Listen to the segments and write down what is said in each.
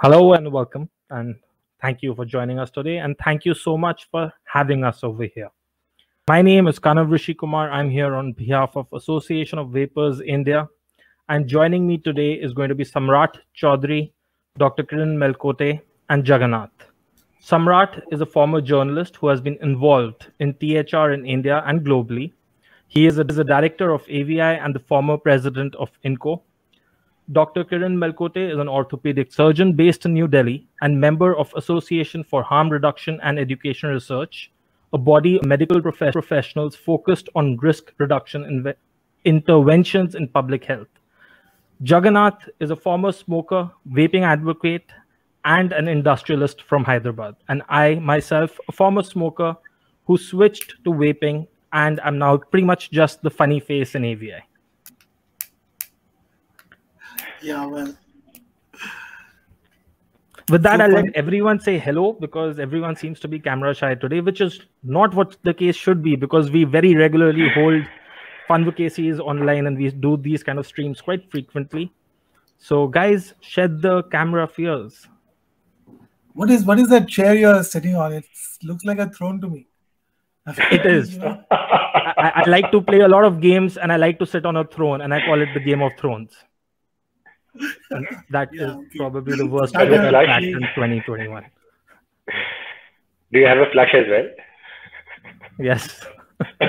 Hello and welcome, and thank you for joining us today. And thank you so much for having us over here. My name is Kanav Rishi Kumar. I'm here on behalf of Association of Vapers India. And joining me today is going to be Samrat Chowdhery, Dr. Kiran Melkote, and Jagannath. Samrat is a former journalist who has been involved in THR in India and globally. He is a, is a director of AVI and the former president of INNCO, Dr. Kiran Melkote is an orthopedic surgeon based in New Delhi and member of Association for Harm Reduction and Education Research, a body of medical prof- professionals focused on risk reduction inve- interventions in public health. Jagannath is a former smoker, vaping advocate, and an industrialist from Hyderabad. And I, myself, a former smoker who switched to vaping, and I'm now pretty much just the funny face in AVI. Yeah, well. With that, So I'll let everyone say hello because everyone seems to be camera shy today, which is not what the case should be because we very regularly hold funvocacies online and we do these kind of streams quite frequently. So, guys, shed the camera fears. What is what is that chair you're sitting on? It looks like a throne to me. It is. You know? I, I- I like to play a lot of games and I like to sit on a throne, and I call it the Game of Thrones. That is Yeah, okay. probably the worst joke I've cracked in 2021. Do you have a flush as well? Yes.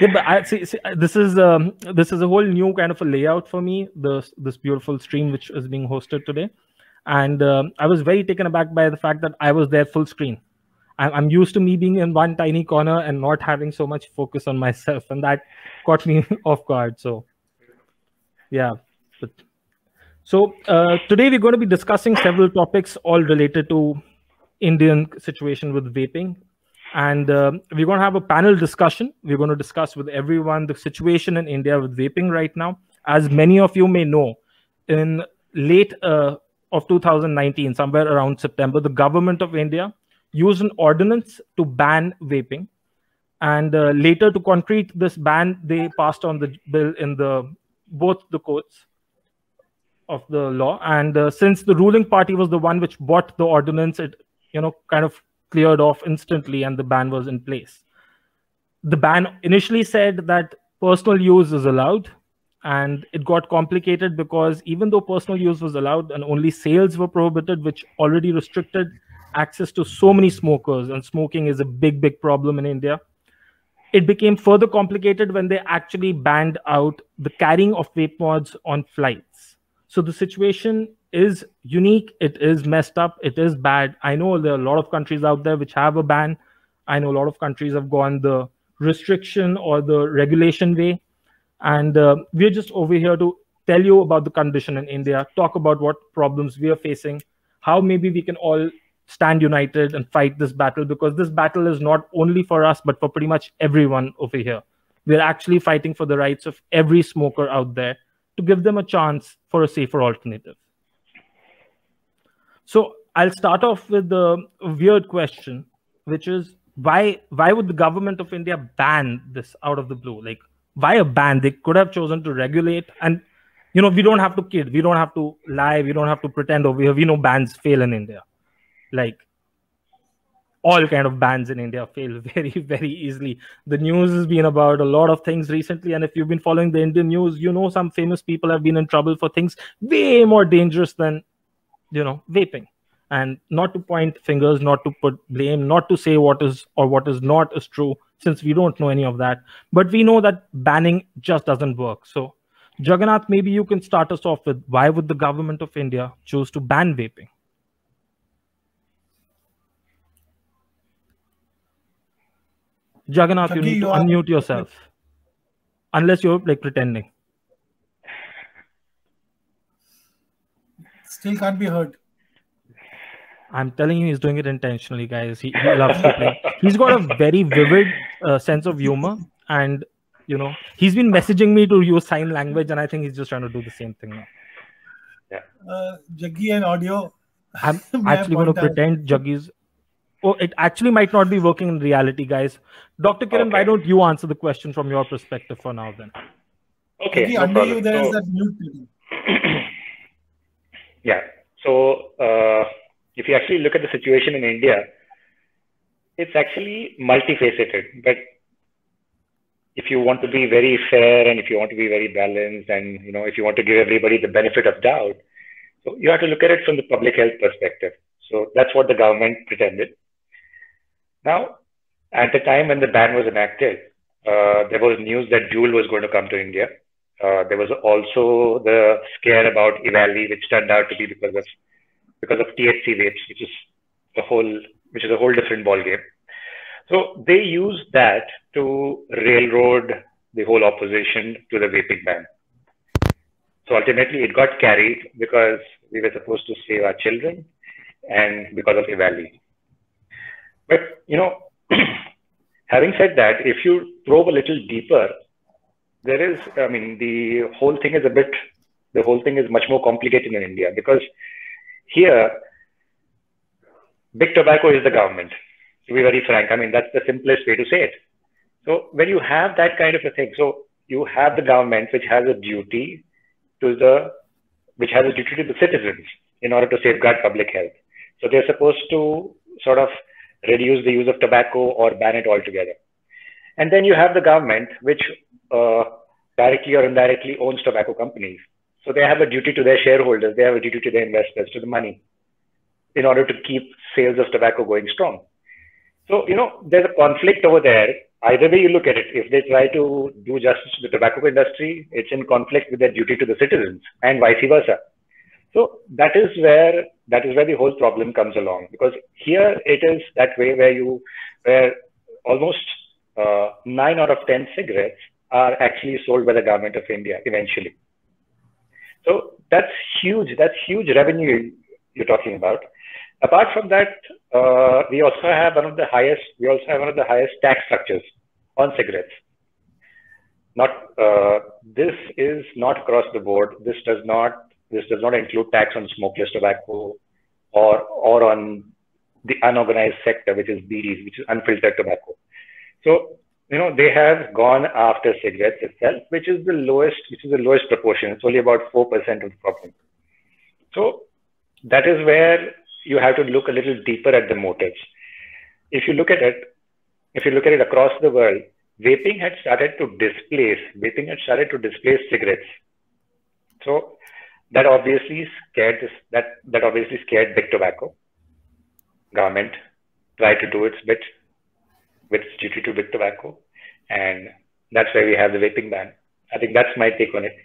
yeah, but I see, see uh, this is um, this is a whole new kind of a layout for me. This this beautiful stream which is being hosted today, and um, I was very taken aback by the fact that I was there full screen. I'm, I'm used to me being in one tiny corner and not having so much focus on myself, and that caught me off guard. So, yeah. So uh, today we're going to be discussing several topics, all related to Indian situation with vaping. And um we're going to have a panel discussion. We're going to discuss with everyone the situation in india with vaping right now. As many of you may know in late uh, of 2019 somewhere around september the government of india used an ordinance to ban vaping. And uh, later to concrete this ban they passed on the bill in the both the courts of the law. And uh, since the ruling party was the one which bought the ordinance it you know kind of cleared off instantly and the ban was in place. The ban initially said that personal use is allowed and it got complicated because even though personal use was allowed and only sales were prohibited which already restricted access to so many smokers and smoking is a big big problem in india it became further complicated when they actually banned out the carrying of vape mods on flights. So the situation is unique. It is messed up. It is bad. I know there are a lot of countries out there which have a ban. I know a lot of countries have gone the restriction or the regulation way. And uh, we're just over here to tell you about the condition in india talk about what problems we are facing how maybe we can all stand united and fight this battle because this battle is not only for us but for pretty much everyone over here we're actually fighting for the rights of every smoker out there to give them a chance for a safer alternative so I'll start off with the weird question, which is why why would the government of India ban this out of the blue? Like why a ban? They could have chosen to regulate and you know we don't have to kid, we don't have to lie, we don't have to pretend over here. We know bans fail in India. Like all kind of bans in India fail very, very easily. The news has been about a lot of things recently, and if you've been following the Indian news, you know some famous people have been in trouble for things way more dangerous than you know vaping. And not to point fingers not to put blame not to say what is or what is not is true since we don't know any of that. But we know that banning just doesn't work. So jagannath maybe you can start us off with why would the government of india choose to ban vaping jagannath you need to you are- unmute yourself unless you're like pretending Still can't be heard. I'm telling you, he's doing it intentionally, guys. He, he loves to play. He's got a very vivid uh, sense of humor, and you know, he's been messaging me to use sign language, and I think he's just trying to do the same thing now. Uh, Jaggi and audio. I'm actually going to pretend Jaggi's. Oh, it actually might not be working in reality, guys. Dr. Kiran, why don't you answer the question from your perspective for now? Then Okay, Jaggi, no under you problem. there is So- that mute button. Yeah. So uh, if you actually look at the situation in India, it's actually multifaceted. But if you want to be very fair and if you want to be very balanced and you know if you want to give everybody the benefit of doubt, so you have to look at it from the public health perspective. So that's what the government pretended. Now, at the time when the ban was enacted, uh, there was news that Juul was going to come to India. Uh, there was also the scare about EVALI, which turned out to be because of because of THC vapes, which is a whole which is a whole different ballgame. So they used that to railroad the whole opposition to the vaping ban. So ultimately, it got carried because we were supposed to save our children, and because of EVALI. But you know, having said that, if you probe a little deeper, there is, I mean, the whole thing is a bit, the whole thing is much more complicated in India because here, big tobacco is the government. To be very frank, I mean, that's the simplest way to say it. So when you have that kind of a thing, so you have the government which has a duty to the, which has a duty to the citizens in order to safeguard public health. So they're supposed to sort of reduce the use of tobacco or ban it altogether. And then you have the government, which uh, directly or indirectly owns tobacco companies. So they have a duty to their shareholders, they have a duty to their investors, to the money, in order to keep sales of tobacco going strong. So, you know, there's a conflict over there. Either way you look at it, if they try to do justice to the tobacco industry, it's in conflict with their duty to the citizens and vice versa. So that is where that is where the whole problem comes along because here it is that way where you where almost uh, nine out of ten cigarettes are actually sold by the government of India eventually. So that's huge. That's huge revenue you're talking about. Apart from that, uh, we also have one of the highest. We also have one of the highest tax structures on cigarettes. Not uh, this is not across the board. This does not this does not include tax on smokeless tobacco or, or on the unorganized sector, which is bidis, which is unfiltered tobacco. So, you know, they have gone after cigarettes itself, which is the lowest, which is the lowest proportion. It's only about 4% of the problem. So that is where you have to look a little deeper at the motives. If you look at it, if you look at it across the world, vaping had started to displace, vaping had started to displace cigarettes. So that obviously scared this, that that obviously scared big tobacco. Government tried to do its bit with its duty to big tobacco, and that's why we have the vaping ban. I think that's my take on it.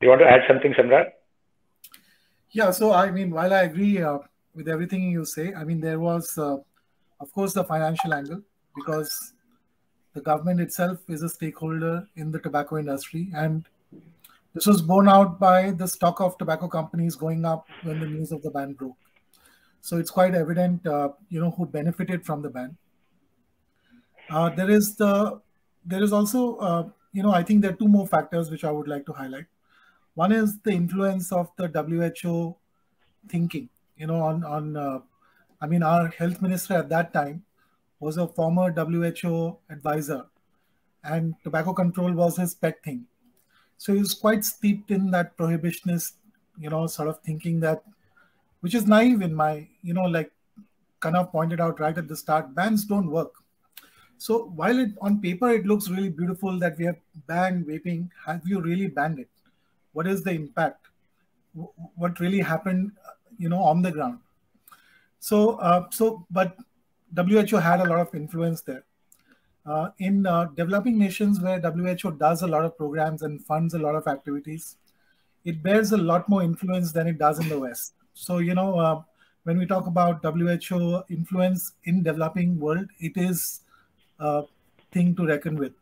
Do you want to add something, Samrat? Yeah. So I mean, while I agree uh, with everything you say, I mean there was, uh, of course, the financial angle because the government itself is a stakeholder in the tobacco industry and this was borne out by the stock of tobacco companies going up when the news of the ban broke. So it's quite evident, uh, you know, who benefited from the ban. Uh, there is the, there is also, uh, you know, I think there are two more factors which I would like to highlight. One is the influence of the WHO thinking, you know, on on. Uh, I mean, our health minister at that time was a former WHO advisor, and tobacco control was his pet thing. So he was quite steeped in that prohibitionist, you know, sort of thinking that, which is naive in my, you know, like Kanav pointed out right at the start, bans don't work. So while it on paper it looks really beautiful that we have banned vaping, have you really banned it? What is the impact? What really happened, you know, on the ground? So, uh, so, but WHO had a lot of influence there. Uh, in uh, developing nations where WHO does a lot of programs and funds a lot of activities, it bears a lot more influence than it does in the West. So, you know, uh, when we talk about WHO influence in developing world, it is a thing to reckon with.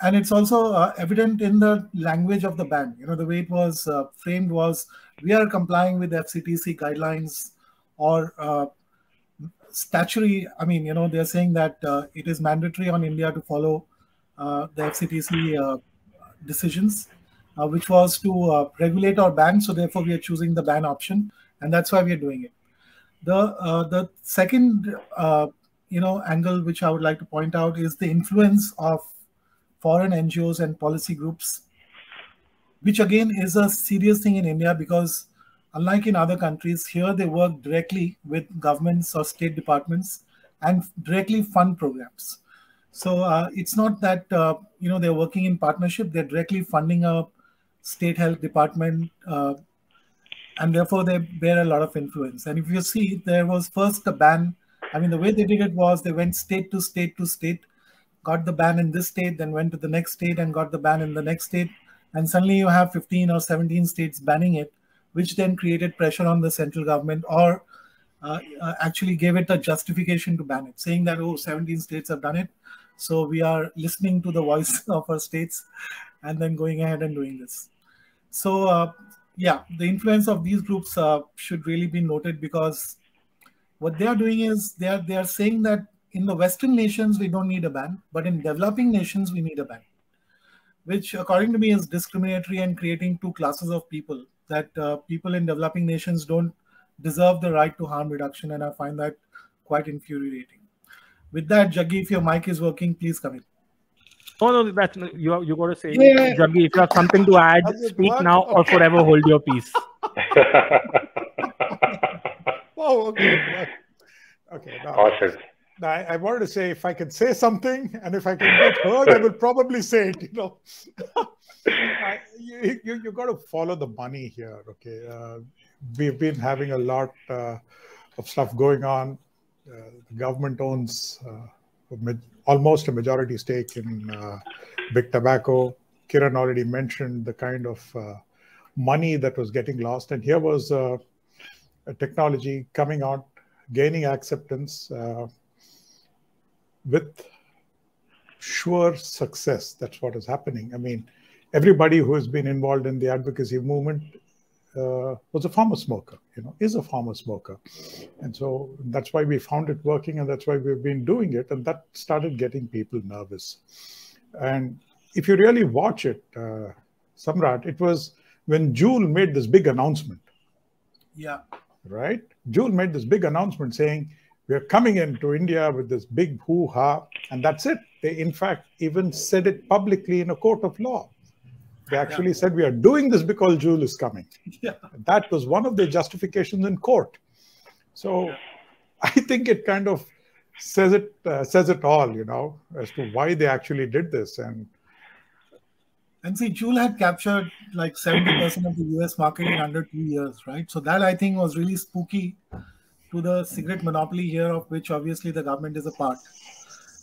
And it's also uh, evident in the language of the ban. You know, the way it was uh, framed was, we are complying with FCTC guidelines or uh, statutory, I mean, you know, they're saying that uh, it is mandatory on India to follow uh, the FCTC uh, decisions, which was to regulate or ban. So therefore, we are choosing the ban option, and that's why we are doing it. The the second, you know, angle which I would like to point out is the influence of foreign NGOs and policy groups which again is a serious thing in India because unlike in other countries, here they work directly with governments or state departments and directly fund programs. So uh, it's not that uh, you know they're working in partnership; they're directly funding a state health department, uh, and therefore they bear a lot of influence. And if you see, there was first a ban. I mean, the way they did it was they went state to state to state, got the ban in this state, then went to the next state and got the ban in the next state, and suddenly you have 15 or 17 states banning it, which then created pressure on the central government or uh, uh, actually gave it a justification to ban it, saying that, oh, 17 states have done it. So we are listening to the voice of our states and then going ahead and doing this. So, uh, yeah, the influence of these groups uh, should really be noted because what they are doing is they are, they are saying that in the Western nations, we don't need a ban, but in developing nations, we need a ban, which according to me is discriminatory and creating two classes of people that uh, people in developing nations don't deserve the right to harm reduction. And I find that quite infuriating. With that, Jaggi, if your mic is working, please come in. Oh no, that's you. You got to say, Yeah. Jaggi, if you have something to add, speak worked? now or forever hold your peace. Oh, okay. Okay. Now, awesome. I, I wanted to say if I can say something and if I can get heard, I will probably say it. You know, I, you, you you got to follow the money here. Okay, uh, we've been having a lot uh, of stuff going on. Uh, the government owns uh, almost a majority stake in uh, big tobacco. Kiran already mentioned the kind of uh, money that was getting lost, and here was a technology coming out, gaining acceptance with sure success. That's what is happening. I mean, everybody who has been involved in the advocacy movement uh, was a former smoker, you know, is a former smoker. And so that's why we found it working and that's why we've been doing it. And that started getting people nervous. And if you really watch it, uh, Samrat, it was when Juul made this big announcement Yeah. right? Juul made this big announcement saying, We're coming into India with this big hoo ha, and that's it. They, in fact, even said it publicly in a court of law. They actually said, We are doing this because Juul is coming. Yeah. That was one of their justifications in court. So I think it kind of says it uh, says it all, you know, as to why they actually did this. And And see, Juul had captured like 70% of the US market in under two years, right? So that I think was really spooky to the cigarette monopoly here, of which obviously the government is a part.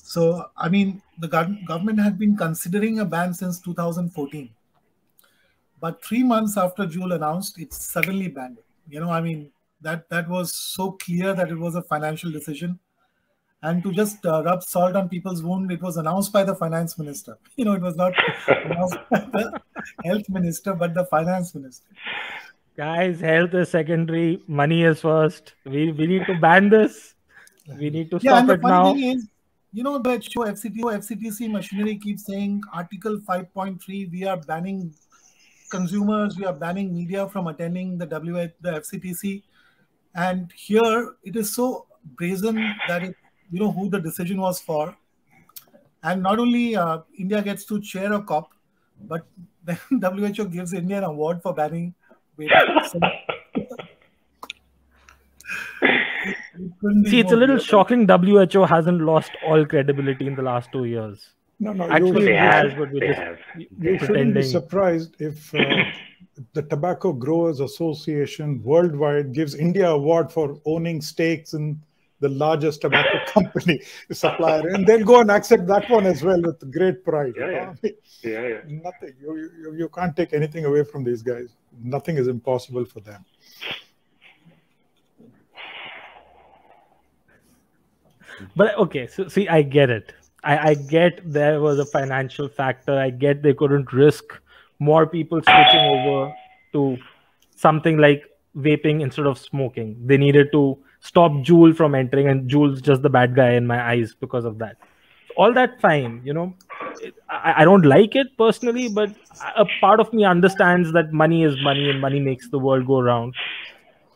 So, I mean, the gov- government had been considering a ban since 2014. But three months after Juul announced, it suddenly banned it. You know, I mean, that, that was so clear that it was a financial decision. And to just uh, rub salt on people's wound, it was announced by the finance minister. You know, it was not announced by the health minister, but the finance minister. Guys, health is secondary, money is first. We we need to ban this. We need to Yeah, stop and the it funny now. thing is, you know, the show FCT, FCTC machinery keeps saying Article 5.3, we are banning consumers, we are banning media from attending the WH, the FCTC. And here it is so brazen that it, you know, who the decision was for. And not only uh, India gets to chair a COP, but then WHO gives India an award for banning vaping. So- It couldn't be See, it's a little shocking. WHO hasn't lost all credibility in the last two years. no, no, Actually, They it have. has, but we're They just have. you shouldn't be surprised if uh, the Tobacco Growers Association worldwide gives India award for owning stakes in the largest tobacco company supplier, and they'll go and accept that one as well with great pride. Yeah, yeah. I mean, Yeah, yeah. Nothing. You, you, you can't take anything away from these guys. Nothing is impossible for them. But okay, so see, I get it. I, I get there was a financial factor. I get they couldn't risk more people switching over to something like vaping instead of smoking. They needed to stop Juul from entering, and Juul's just the bad guy in my eyes because of that. All that fine, you know. I, I don't like it personally, but a part of me understands that money is money and money makes the world go round.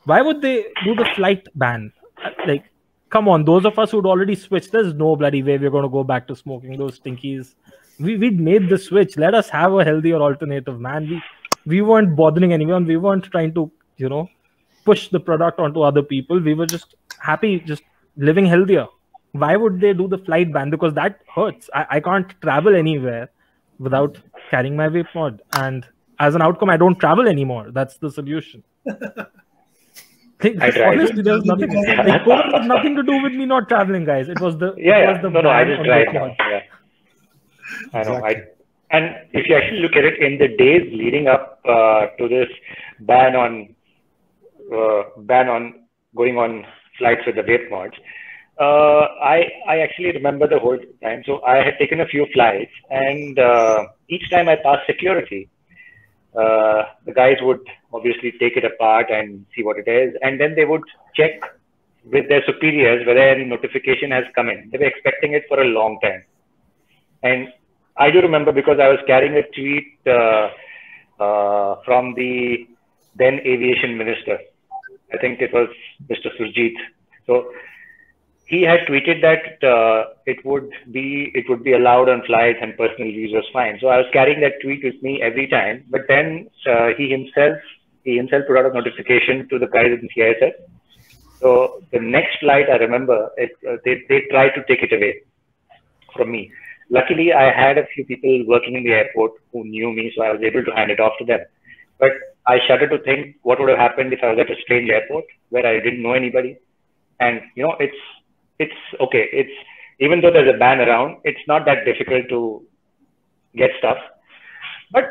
Why would they do the flight ban? Uh, Like, come on, those of us who'd already switched, there's no bloody way we're going to go back to smoking those stinkies. We we'd made the switch. Let us have a healthier alternative, man. We we weren't bothering anyone we weren't trying to you know push the product onto other people we were just happy just living healthier why would they do the flight ban because that hurts i, I can't travel anywhere without carrying my vape mod and as an outcome i don't travel anymore that's the solution I tried. honestly there was nothing like, COVID had nothing to do with me not traveling guys it was the Yeah, it yeah. was the no, no, I ban just on tried vape now. mod. Yeah. I know. Exactly. I, and if you actually look at it in the days leading up uh, to this ban on ban on going on flights with the vape mods, uh, I I actually remember the whole time. So I had taken a few flights, and uh, each time I passed security, uh, the guys would obviously take it apart and see what it is, and then they would check with their superiors whether any notification has come in. They were expecting it for a long time. And I do remember because I was carrying a tweet uh, uh, from the then aviation minister. I think it was Mr. Surjit. So he had tweeted that uh, it would be it would be allowed on flights and personal use was fine. So I was carrying that tweet with me every time. But then uh, he himself he himself put out a notification to the guys in CISF. So the next flight, I remember, it, uh, they they tried to take it away from me. Luckily, I had a few people working in the airport who knew me, so I was able to hand it off to them. But I shudder to think what would have happened if I was at a strange airport where I didn't know anybody. And you know, it's it's okay. It's even though there's a ban around, it's not that difficult to get stuff. But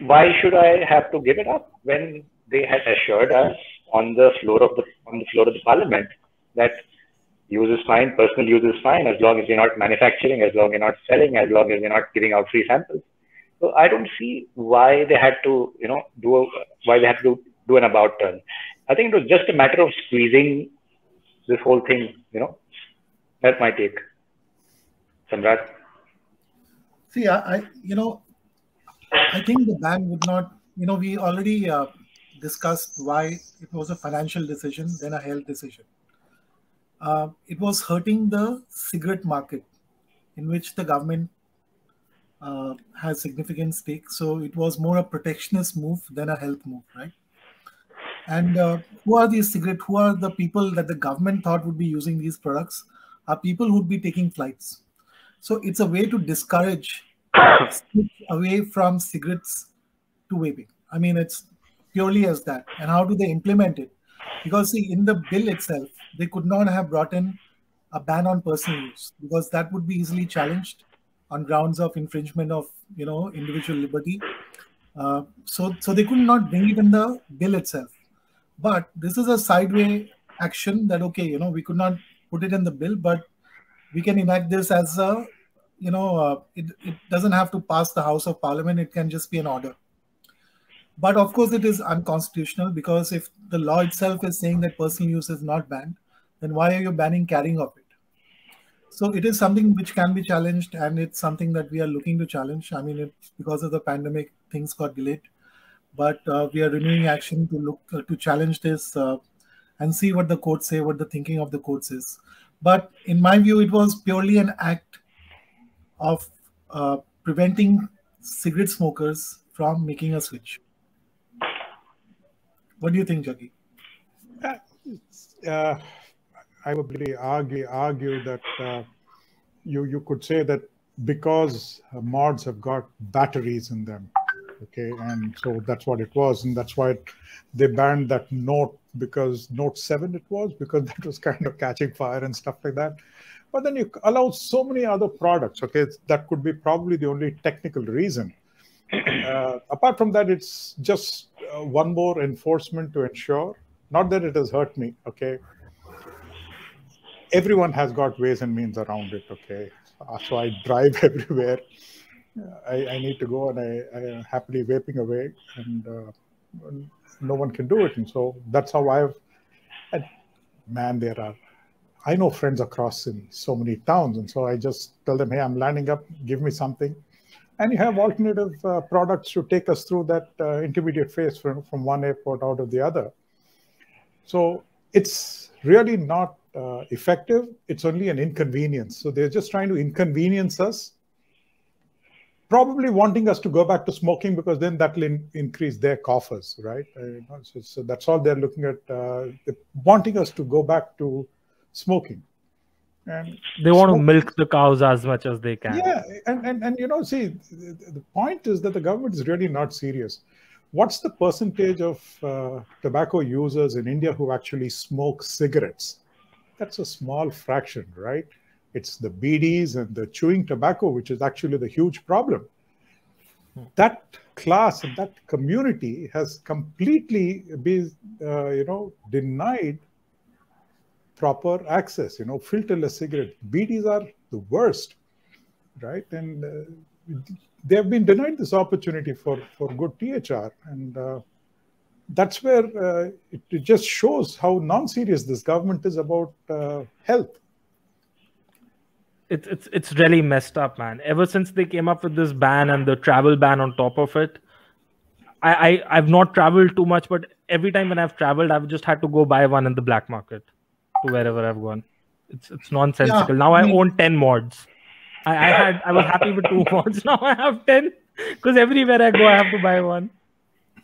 why should I have to give it up when they had assured us on the floor of the on the floor of the parliament that use is fine, personal use is fine as long as you're not manufacturing, as long as you're not selling, as long as you're not giving out free samples. So I don't see why they had to, you know, do a, why they had to do, do an about turn. I think it was just a matter of squeezing this whole thing, you know. That's my take. Samrat. See, I, I you know, I think the ban would not. You know, we already uh, discussed why it was a financial decision, then a health decision. Uh, it was hurting the cigarette market, in which the government uh, has significant stake. So it was more a protectionist move than a health move, right? And uh, who are these cigarette? Who are the people that the government thought would be using these products? Are people who'd be taking flights. So it's a way to discourage away from cigarettes to vaping. I mean, it's purely as that. And how do they implement it? Because see, in the bill itself, they could not have brought in a ban on personal use because that would be easily challenged on grounds of infringement of you know individual liberty. Uh, so so they could not bring it in the bill itself. But this is a sideway action that okay, you know, we could not put it in the bill, but we can enact this as a you know uh, it, it doesn't have to pass the house of parliament it can just be an order but of course it is unconstitutional because if the law itself is saying that personal use is not banned then why are you banning carrying of it so it is something which can be challenged and it's something that we are looking to challenge i mean because of the pandemic things got delayed but uh, we are renewing action to look uh, to challenge this uh, and see what the courts say what the thinking of the courts is but in my view it was purely an act of uh, preventing cigarette smokers from making a switch. What do you think, Jaggi? I would really argue argue that uh, you you could say that because mods have got batteries in them, okay, and so that's what it was, and that's why it, they banned that note because Note Seven it was because that was kind of catching fire and stuff like that. But then you allow so many other products. Okay, that could be probably the only technical reason. Uh, apart from that, it's just uh, one more enforcement to ensure. Not that it has hurt me. Okay, everyone has got ways and means around it. Okay, uh, so I drive everywhere. I, I need to go and I, I am happily vaping away, and uh, no one can do it. And so that's how I've. And man, there are I know friends across in so many towns, and so I just tell them, "Hey, I'm landing up. Give me something." And you have alternative uh, products to take us through that uh, intermediate phase from, from one airport out of the other. So it's really not uh, effective. It's only an inconvenience. So they're just trying to inconvenience us probably wanting us to go back to smoking because then that will in, increase their coffers, right? Uh, so, so, that's all they're looking at, uh, wanting us to go back to smoking. And they want smoking, to milk the cows as much as they can. Yeah, and and, and you know, see, the, the point is that the government is really not serious. What's the percentage of uh, tobacco users in India who actually smoke cigarettes? That's a small fraction, right? It's the bidis and the chewing tobacco, which is actually the huge problem. That class and that community has completely been, uh, you know, denied proper access. You know, filterless cigarette. Bidis are the worst, right? And uh, they have been denied this opportunity for for good THR, and uh, that's where uh, it, it, just shows how non-serious this government is about uh, health it's it's it's really messed up, man. Ever since they came up with this ban and the travel ban on top of it, I, I I've not traveled too much, but every time when I've traveled, I've just had to go buy one in the black market to wherever I've gone. It's it's nonsensical. Yeah, now I, mean, own ten mods. I, I had I was happy with two mods. Now I have ten because everywhere I go, I have to buy one.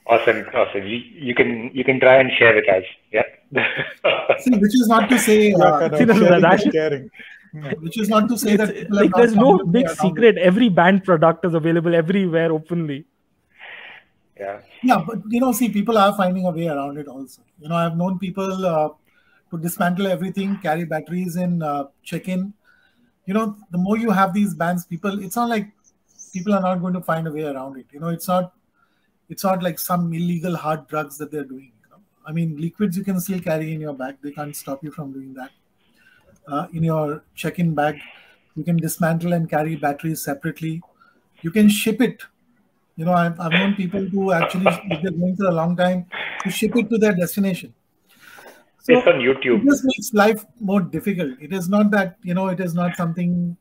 Awesome, awesome. You, you can you can try and share with us. Yeah. See, which is not to say uh, see, sharing, sharing. Which is not to say that like there's no big secret. Every banned product is available everywhere openly. Yeah. Yeah, but you know, see, people are finding a way around it also. You know, I've known people uh, to dismantle everything, carry batteries in, uh, check in. You know, the more you have these bands, people, it's not like people are not going to find a way around it. You know, it's not, it's not like some illegal hard drugs that they're doing. You know? I mean, liquids you can still carry in your bag. They can't stop you from doing that uh, in your check-in bag. You can dismantle and carry batteries separately. You can ship it. You know, I've, I've known people who actually, if they're going for a long time, to ship it to their destination. So it's on YouTube. This makes life more difficult. It is not that you know. It is not something.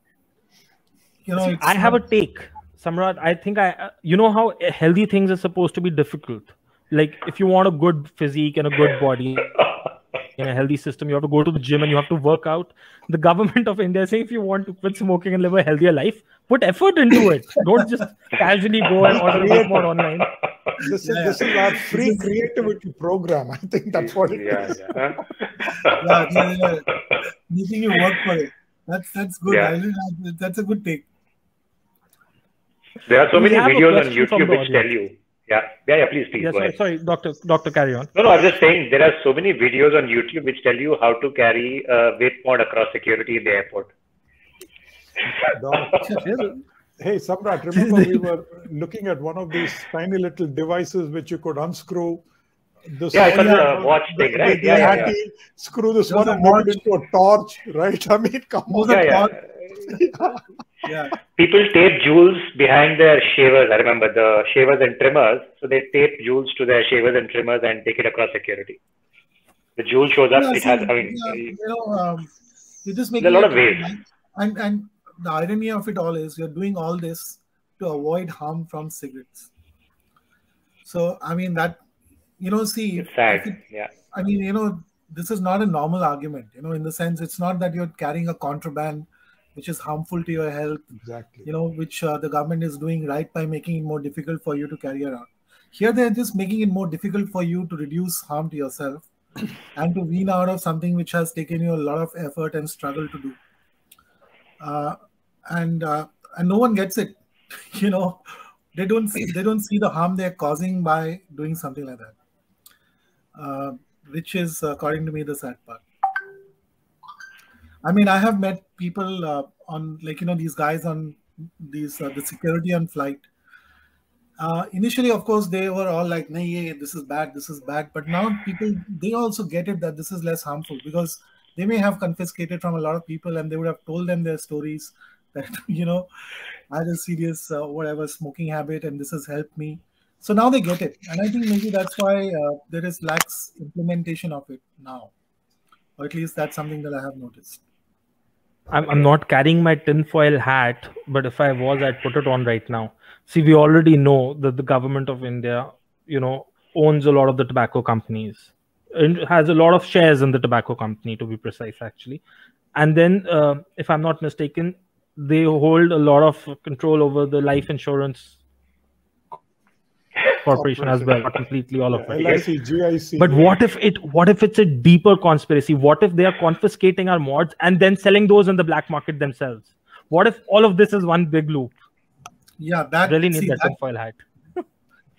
You know, See, I have a take, Samrat. I think I, uh, you know, how healthy things are supposed to be difficult. Like if you want a good physique and a good body, in a healthy system. You have to go to the gym and you have to work out. The government of India saying if you want to quit smoking and live a healthier life, put effort into it. Don't just casually go and order a more online. This is, yeah. this is our free creativity program. I think that's what it yeah, is. yeah. yeah, yeah, yeah. Making you work for it. That's that's good. Yeah. That's a good take. There are so we many videos on YouTube which tell you yeah, yeah, yeah. Please, please. Yes, sorry, sorry, doctor, doctor, carry on. No, no. I'm just saying there are so many videos on YouTube which tell you how to carry a weight mod across security in the airport. hey, Samrat, remember we were looking at one of these tiny little devices which you could unscrew. This yeah, it's a watch thing, right? yeah, yeah, yeah, Screw this one and make it into a torch, right? I mean, come on. Yeah, yeah. yeah. People tape Juuls behind their shavers. I remember the shavers and trimmers. So they tape Juuls to their shavers and trimmers and take it across security. The Juul shows up. Yeah, it has. I mean, yeah, you know, um, you just make a lot of ways. And and the irony of it all is you're doing all this to avoid harm from cigarettes. So I mean that, you know, see. It's sad. It, yeah. I mean, you know, this is not a normal argument. You know, in the sense, it's not that you're carrying a contraband which is harmful to your health exactly. you know which uh, the government is doing right by making it more difficult for you to carry around. Here they're just making it more difficult for you to reduce harm to yourself and to wean out of something which has taken you a lot of effort and struggle to do. Uh, and uh, and no one gets it you know. They don't see, they don't see the harm they're causing by doing something like that uh, which is according to me the sad part I mean, I have met people uh, on like you know these guys on these uh, the security on flight. Uh, initially, of course, they were all like, "Nah, this is bad, this is bad." But now people they also get it that this is less harmful because they may have confiscated from a lot of people and they would have told them their stories that you know I had a serious uh, whatever smoking habit and this has helped me. So now they get it, and I think maybe that's why uh, there is lax implementation of it now, or at least that's something that I have noticed. I'm, I'm not carrying my tinfoil hat, but if I was, I'd put it on right now. See, we already know that the government of India, you know, owns a lot of the tobacco companies and has a lot of shares in the tobacco company, to be precise, actually. And then, uh, if I'm not mistaken, they hold a lot of control over the life insurance corporation as well completely all of it. LIC, GIC. but what if it what if it's a deeper conspiracy? What if they are confiscating our mods and then selling those in the black market themselves? What if all of this is one big loop? Yeah, that really need see, that that, tinfoil hat.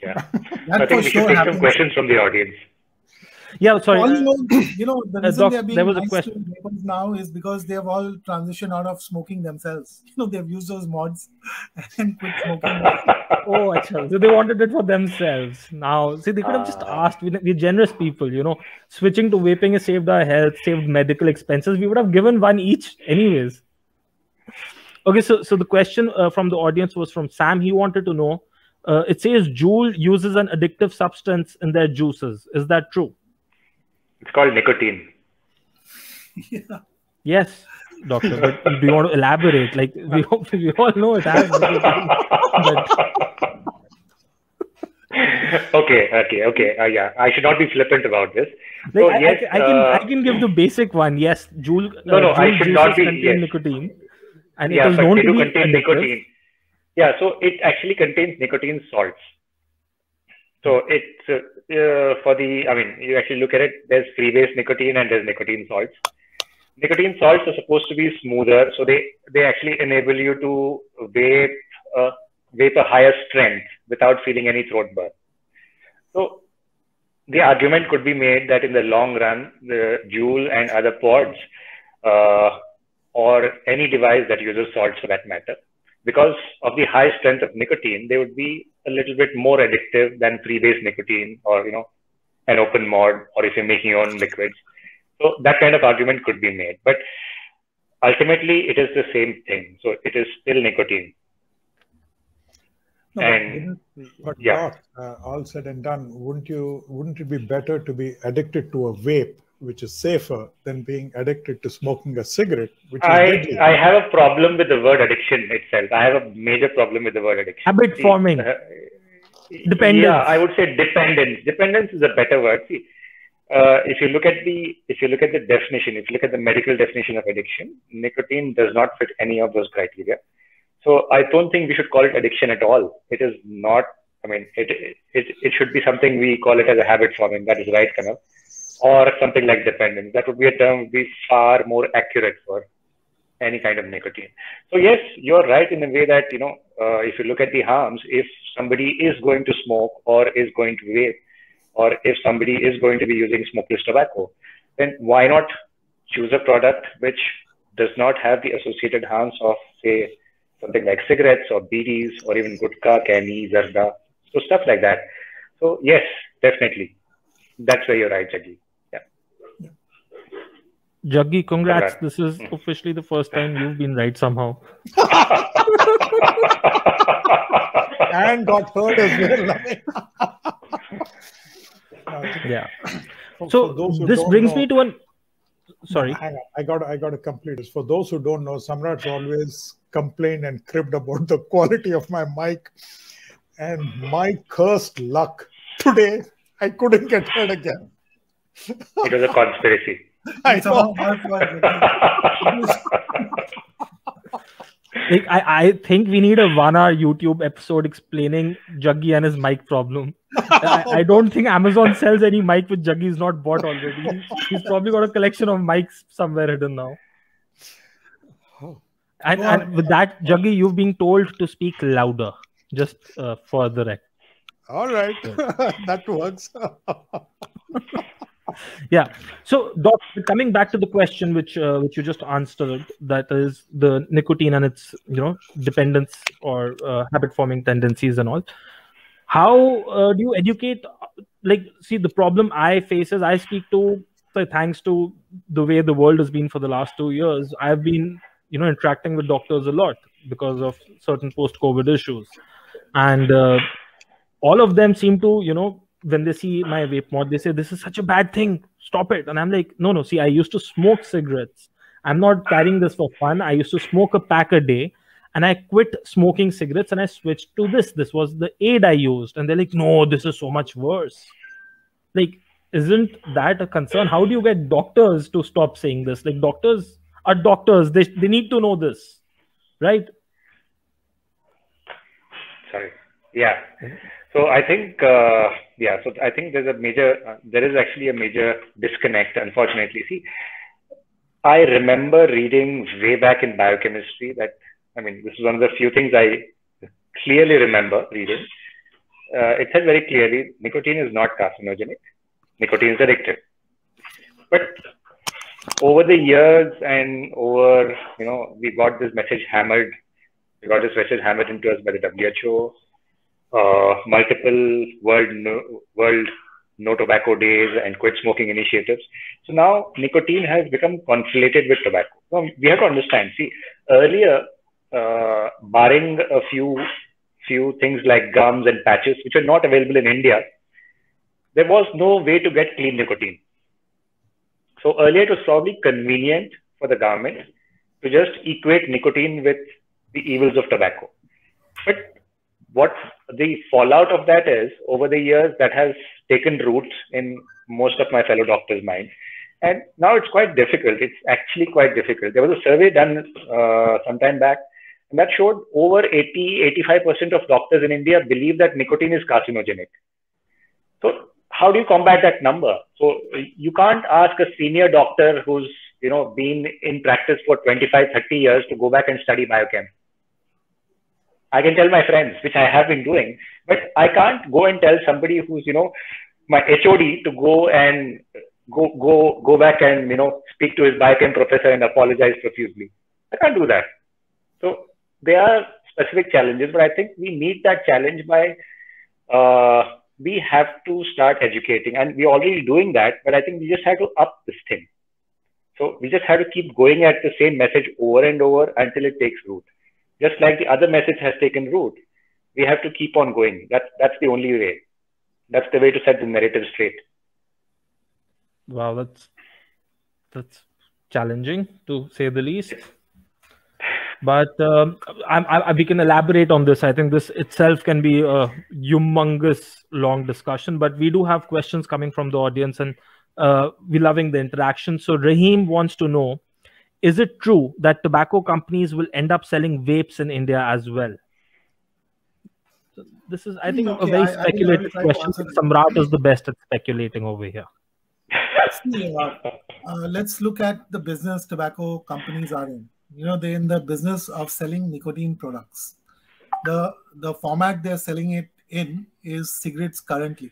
Yeah. that I think we should sure take some questions from the audience. Yeah sorry all uh, you know, you know, the Uh, reason Doc, they're being there was a nice question. to vapers now is because they've all transitioned out of smoking themselves. You know, they've used those mods and quit smoking. oh achha. so they wanted it for themselves now see they could have just Ah. asked we- we're generous people you know switching to vaping has saved our health saved medical expenses we would have given one each anyways okay so so the question uh, from the audience was from sam he wanted to know uh, it says Juul uses an addictive substance in their juices. Is that true? It's called nicotine. yeah. Yes, doctor. But do you want to elaborate? Like we, we all know it has. but okay, okay, okay. Uh, yeah, I should not be flippant about this. Like, So, I, yes, I, I can uh, I can give the basic one. Yes, Juul. No, no, uh, I should not be- contain yes. nicotine, and yeah, it is known to be contain nicotine. Yeah, so it actually contains nicotine salts. So it's uh, uh, for the, I mean, you actually look at it, there's freebase nicotine and there's nicotine salts. Nicotine salts are supposed to be smoother, so they, they actually enable you to vape, uh, vape a higher strength without feeling any throat burn. So the argument could be made that in the long run, the Juul and other pods, uh, or any device that uses salts for that matter, because of the high strength of nicotine, they would be a little bit more addictive than freebase nicotine or, you know, an open mod, or if you're making your own liquids. So that kind of argument could be made. But ultimately, it is the same thing. So it is still nicotine. No, And But Yeah. Doc, uh, all said and done, wouldn't you? Wouldn't it be better to be addicted to a vape, which is safer, than being addicted to smoking a cigarette, which I, deadly? I have a problem with the word addiction itself. I have a major problem with the word addiction. Habit See, forming. uh, Dependence. Yeah, I would say dependence. Dependence is a better word. See, uh, if you look at the if you look at the definition, if you look at the medical definition of addiction, nicotine does not fit any of those criteria. So I don't think we should call it addiction at all. It is not. I mean, it it it should be something we call it as a habit forming. That is right, kind of, or something like dependence. That would be a term would be far more accurate for any kind of nicotine. So yes, you're right in the way that you know, uh, if you look at the harms, if somebody is going to smoke or is going to vape, or if somebody is going to be using smokeless tobacco, then why not choose a product which does not have the associated harms of say something like cigarettes or bidis or even gutka, candy, zarda, so stuff like that. So yes, definitely, that's where you're right, Jaggi. Yeah. Jaggi, congrats. Congrats. This is hmm. officially the first time you've been right somehow. and got hurt as well. Yeah. for- So for this brings know- me to an. Sorry. Hang on, I got I got to complete this. For those who don't know, Samrat's always complained and cribbed about the quality of my mic, and my cursed luck today, I couldn't get heard again. it was a conspiracy. I Somehow know. our fault. Like I, I think we need a one-hour YouTube episode explaining Jaggi and his mic problem. I, I don't think Amazon sells any mic with Jaggi's not bought already. He's probably got a collection of mics somewhere hidden now. And, and with that, Jaggi, you've been told to speak louder. Just uh, for the record. All right, that works. Yeah. So, Doc, coming back to the question which uh, which you just answered, that is the nicotine and its you know dependence or uh, habit forming tendencies and all. How uh, do you educate? Like, see, the problem I face is I speak to, thanks to the way the world has been for the last two years, I've been you know interacting with doctors a lot because of certain post-COVID issues, and uh, all of them seem to you know when they see my vape mod, they say this is such a bad thing. Stop it. And I'm like, no, no. See, I used to smoke cigarettes. I'm not carrying this for fun. I used to smoke a pack a day, and I quit smoking cigarettes and I switched to this. This was the aid I used, and they're like, no, this is so much worse. Like, isn't that a concern? How do you get doctors to stop saying this? Like, doctors are doctors. They they need to know this. right? Sorry. Yeah. So I think, uh, yeah. So I think there's a major, uh, there is actually a major disconnect. Unfortunately, see, I remember reading way back in biochemistry that I mean, this is one of the few things I clearly remember reading. Uh, it said very clearly nicotine is not carcinogenic. Nicotine is addictive. But over the years and over, you know, we got this message hammered. We got this message hammered into us by the WHO. Uh, multiple world no, world no tobacco days and quit smoking initiatives. So now nicotine has become conflated with tobacco. Now, we have to understand. See, earlier, uh, barring a few few things like gums and patches, which are not available in India, there was no way to get clean nicotine. So earlier it was probably convenient for the government to just equate nicotine with the evils of tobacco. But what the fallout of that is over the years that has taken root in most of my fellow doctors' minds. And now it's quite difficult. It's actually quite difficult. There was a survey done uh, some time back, and that showed over 80, 85% of doctors in India believe that nicotine is carcinogenic. So how do you combat that number? So you can't ask a senior doctor who's you know been in practice for 25, 30 years to go back and study biochem. I can tell my friends, which I have been doing, but I can't go and tell somebody who's you know my HOD to go and go go go back and you know speak to his biochem professor and apologize profusely. I can't do that. So there are specific challenges, but I think we meet that challenge by uh, we have to start educating and we're already doing that but i think we just have to up this thing so we just have to keep going at the same message over and over until it takes root just like the other message has taken root we have to keep on going that's that's the only way that's the way to set the narrative straight wow that's that's challenging to say the least but um, I, I, we can elaborate on this. I think this itself can be a humongous long discussion, but we do have questions coming from the audience and uh, we're loving the interaction. So Rahim wants to know, is it true that tobacco companies will end up selling vapes in India as well? this is, I think, okay, a very I, speculative I question. Samrat is the best at speculating over here. See, uh, uh, let's look at the business tobacco companies are in you know they're in the business of selling nicotine products the the format they're selling it in is cigarettes currently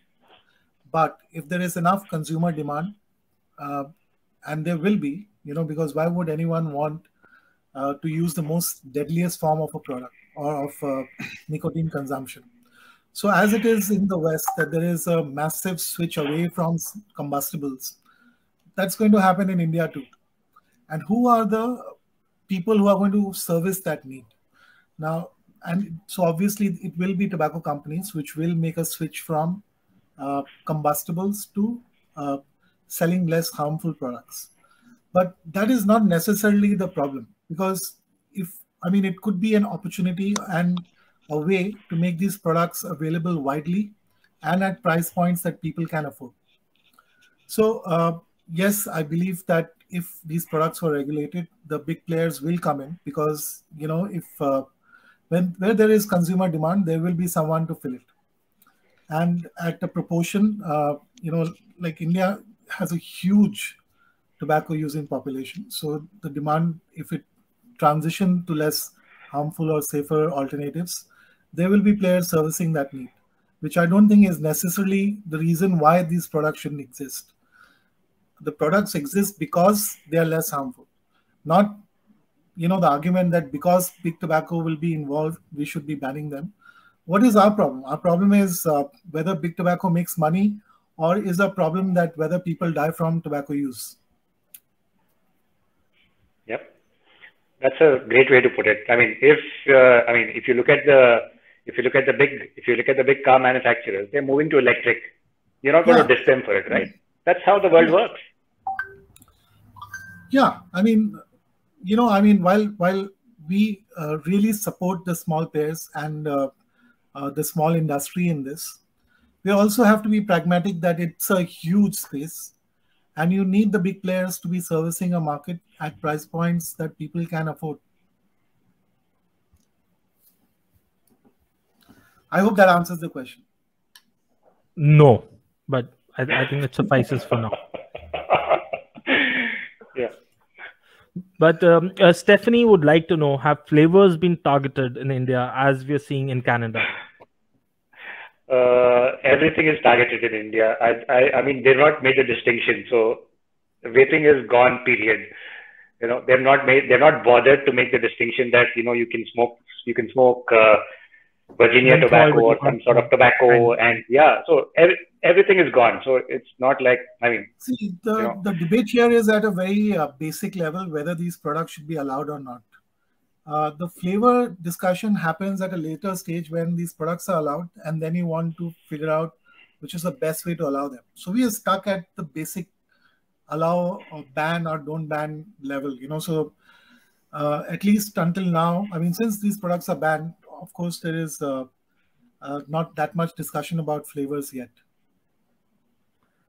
but if there is enough consumer demand uh, and there will be you know because why would anyone want uh, to use the most deadliest form of a product or of uh, nicotine consumption so as it is in the west that there is a massive switch away from combustibles that's going to happen in india too and who are the people who are going to service that need. Now, and so obviously it will be tobacco companies which will make a switch from uh, combustibles to uh, selling less harmful products. But that is not necessarily the problem because if, I mean, it could be an opportunity and a way to make these products available widely and at price points that people can afford. So, uh, yes, I believe that if these products were regulated, the big players will come in because you know if uh, when where there is consumer demand, there will be someone to fill it. And at a proportion, uh, you know, like India has a huge tobacco using population, so the demand, if it transition to less harmful or safer alternatives, there will be players servicing that need, which I don't think is necessarily the reason why these products shouldn't exist. The products exist because they are less harmful. Not you know the argument that because big tobacco will be involved we should be banning them. What is our problem? Our problem is uh, whether big tobacco makes money or is a problem that whether people die from tobacco use yep that's a great way to put it i mean if uh, i mean if you look at the if you look at the big if you look at the big car manufacturers they're moving to electric you're not going yeah. to diss them for it right that's how the world works. Yeah, I mean, you know, I mean, while while we uh, really support the small players and uh, uh, the small industry in this, we also have to be pragmatic that it's a huge space, and you need the big players to be servicing a market at price points that people can afford. I hope that answers the question. No, but I, I think it suffices for now. yeah. But um, uh, Stephanie would like to know: Have flavors been targeted in India as we are seeing in Canada? Uh, everything is targeted in India. I, I, I mean, they've not made a distinction. So vaping is gone. Period. You know, they're not made. They're not bothered to make the distinction that you know you can smoke. You can smoke. Uh, Virginia tobacco or some sort of tobacco, and yeah, so every, everything is gone. So it's not like I mean, see the you know. the debate here is at a very uh, basic level whether these products should be allowed or not. Uh, the flavor discussion happens at a later stage when these products are allowed, and then you want to figure out which is the best way to allow them. So we are stuck at the basic allow or ban or don't ban level. You know, so uh, at least until now, I mean, since these products are banned, of course, there is uh, uh, not that much discussion about flavors yet.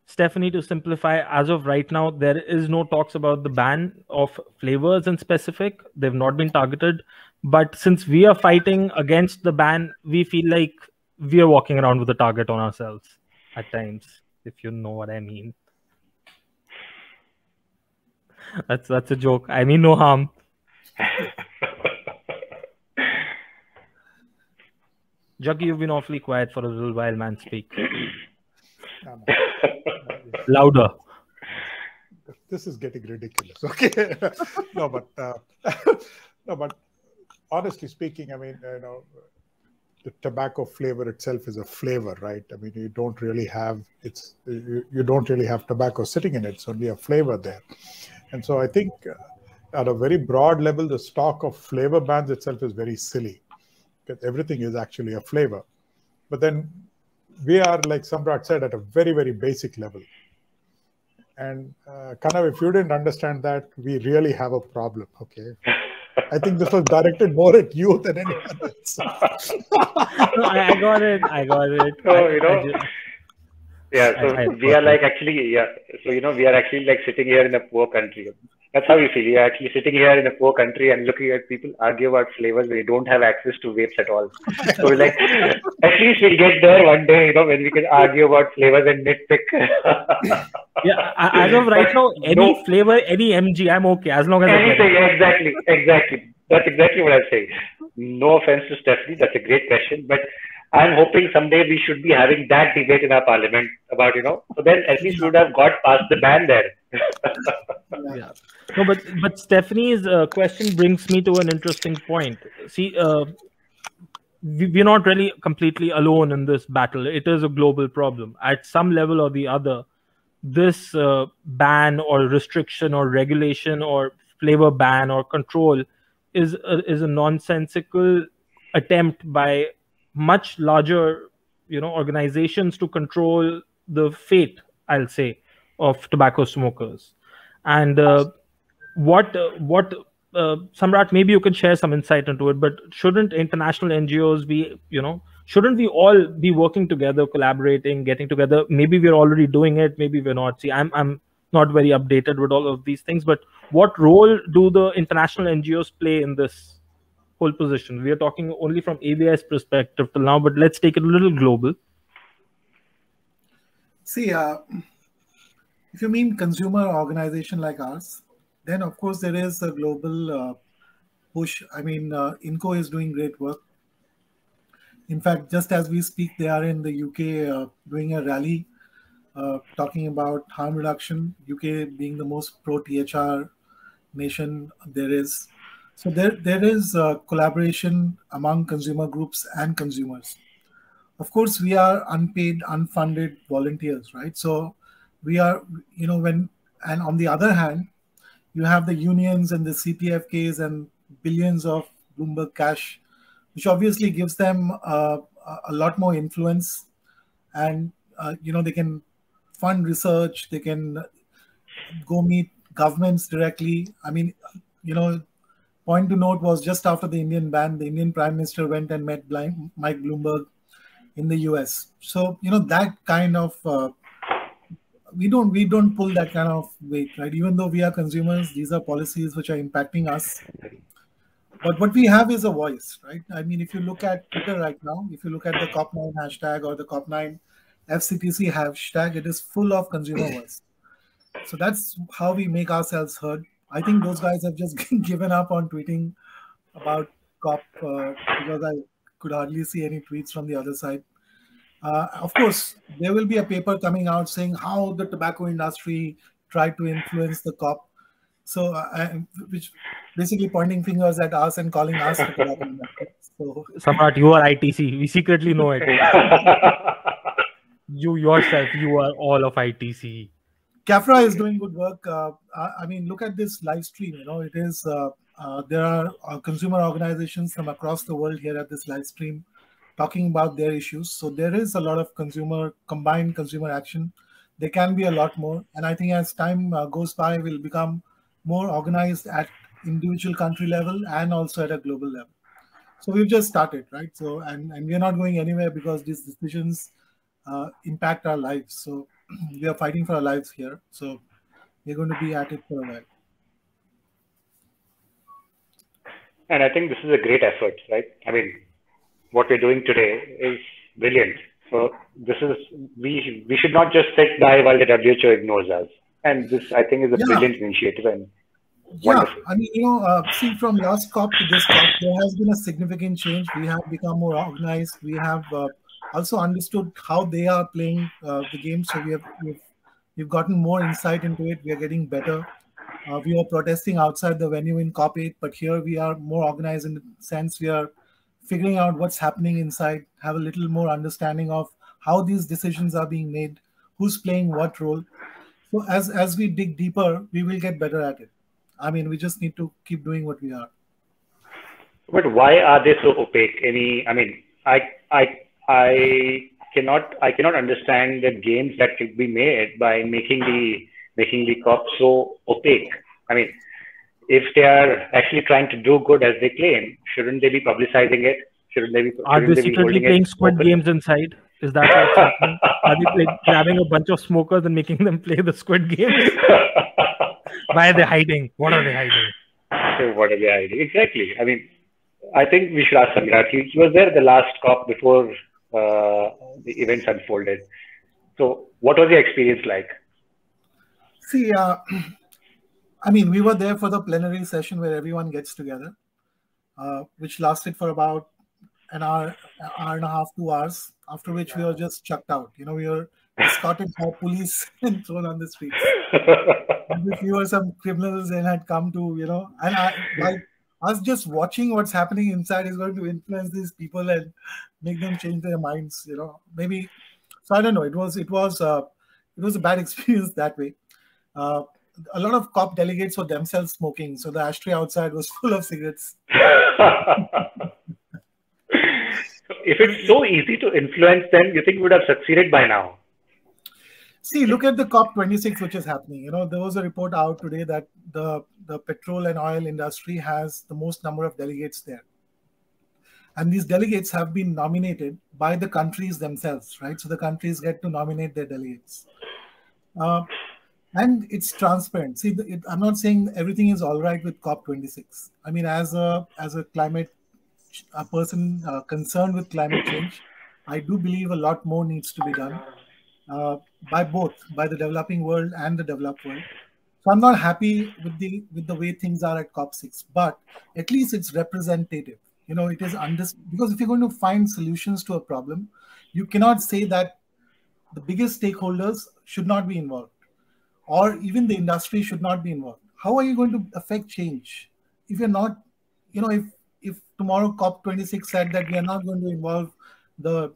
Stephanie, to simplify, as of right now, there is no talks about the ban of flavors in specific. They've not been targeted. But since we are fighting against the ban, we feel like we are walking around with a target on ourselves at times, if you know what I mean. That's that's a joke. I mean no harm. Jaggi, you've been awfully quiet for a little while, man. Speak. Louder. This is getting ridiculous. Okay. no, but uh, no, but honestly speaking, I mean, you know, the tobacco flavor itself is a flavor, right? I mean, you don't really have it's you, you don't really have tobacco sitting in it. It's only a flavor there, and so I think. Uh, at a very broad level, the stock of flavor bans itself is very silly because everything is actually a flavor. But then we are, like Samrat said, at a very, very basic level. And uh, of if you didn't understand that, we really have a problem. Okay. I think this was directed more at you than anyone else. no, I, I, got it. I got it. So, I, you know, just, yeah. So I, we are like actually, yeah. So, you know, we are actually like sitting here in a poor country that's how we feel. You're actually sitting here in a poor country and looking at people argue about flavors where you don't have access to vapes at all. So we're like, at least we'll get there one day, you know, when we can argue about flavors and nitpick. yeah, as of right now, any no, flavor, any MG, I'm okay as long as anything. Exactly, exactly. That's exactly what I'm saying. No offense to Stephanie, that's a great question, but I'm hoping someday we should be having that debate in our parliament about, you know, so then at least we would have got past the ban there. yeah. No, but but Stephanie's uh, question brings me to an interesting point. See, uh, we, we're not really completely alone in this battle. It is a global problem. At some level or the other, this uh, ban or restriction or regulation or flavor ban or control is a, is a nonsensical attempt by much larger you know organizations to control the fate i'll say of tobacco smokers and uh, what uh, what uh, Samrat, maybe you can share some insight into it. But shouldn't international NGOs be, you know, shouldn't we all be working together, collaborating, getting together? Maybe we're already doing it. Maybe we're not. See, I'm I'm not very updated with all of these things. But what role do the international NGOs play in this whole position? We are talking only from AVI's perspective till now, but let's take it a little global. See, uh, if you mean consumer organization like ours, then of course there is a global uh, push. I mean, uh, INNCO is doing great work. In fact, just as we speak, they are in the UK uh, doing a rally uh, talking about harm reduction. UK being the most pro THR nation there is. So there, there is collaboration among consumer groups and consumers. Of course, we are unpaid, unfunded volunteers, right? So we are, you know, when and on the other hand, you have the unions and the CTFKs and billions of Bloomberg cash, which obviously gives them uh, a lot more influence, and uh, you know they can fund research, they can go meet governments directly. I mean, you know, point to note was just after the Indian ban, the Indian Prime Minister went and met Mike Bloomberg in the US. So you know that kind of uh, we don't we don't pull that kind of weight, right? Even though we are consumers, these are policies which are impacting us. but what we have is a voice, right? I mean, if you look at Twitter right now, if you look at the COP9 hashtag or the COP9 FCTC hashtag, it is full of consumer voice. So that's how we make ourselves heard. I think those guys have just given up on tweeting about COP uh, because I could hardly see any tweets from the other side. Uh, of course, there will be a paper coming out saying how the tobacco industry tried to influence the COP. So, uh, which basically pointing fingers at us and calling us the tobacco industry. So, Samrat, you are ITC. We secretly know it. you yourself, you are all of ITC. CAPHRA is doing good work. Uh, I mean, look at this live stream. You know, it is uh, uh, there are uh, consumer organizations from across the world here at this live stream talking about their issues. So there is a lot of consumer combined consumer action. There can be a lot more, and I think as time uh, goes by, we'll become more organized at individual country level and also at a global level. So we've just started, right? So and and we're not going anywhere because these decisions uh, impact our lives. So we are fighting for our lives here. So we're going to be at it for a while. And I think this is a great effort, right? I mean, what we're doing today is brilliant. So this is we we should not just sit by while the WHO ignores us. And this, I think, is a yeah. brilliant initiative and yeah. I mean, you know, uh, see, from last COP to this COP, there has been a significant change. We have become more organized. We have uh, also understood how they are playing uh, the game. So we have we've, we've gotten more insight into it. We are getting better. Uh, we are protesting outside the venue in COP8, but here we are more organized in the sense we are figuring out what's happening inside, have a little more understanding of how these decisions are being made, who's playing what role. So as as we dig deeper, we will get better at it. I mean, we just need to keep doing what we are. But why are they so opaque? Any, I mean, I I I cannot I cannot understand the games that could be made by making the making the COP so opaque. I mean, if they are actually trying to do good as they claim, shouldn't they be publicizing it? Shouldn't they be? Are they, they secretly playing Squid? Games inside? Is that what's happening? Are they play, grabbing a bunch of smokers and making them play the Squid Games? Why are they hiding? What are they hiding? What are they hiding? Exactly. I mean, I think we should ask Samrat. He, was there the last COP before the events unfolded. So, what was your experience like? See, uh, I mean, we were there for the plenary session where everyone gets together, uh, which lasted for about an hour, an hour and a half, two hours. After which we were just chucked out. You know, we were escorted by police and thrown on the streets. if you were some criminals and had come to, you know, and I, like us just watching what's happening inside is going to influence these people and make them change their minds. You know, maybe. So I don't know. It was it was uh, it was a bad experience that way. Uh, a lot of cop delegates were themselves smoking, so the ashtray outside was full of cigarettes. if it's so easy to influence them, you think we would have succeeded by now? See, look at the COP26, which is happening. You know, there was a report out today that the, the petrol and oil industry has the most number of delegates there. And these delegates have been nominated by the countries themselves, right? So the countries get to nominate their delegates. Uh, and it's transparent. See, it, I'm not saying everything is all right with COP26. I mean, as a as a climate a person uh, concerned with climate change, I do believe a lot more needs to be done uh, by both by the developing world and the developed world. So I'm not happy with the with the way things are at COP6, but at least it's representative. You know, it is under because if you're going to find solutions to a problem, you cannot say that the biggest stakeholders should not be involved, or even the industry should not be involved. How are you going to affect change if you're not, you know, if if tomorrow COP26 said that we are not going to involve the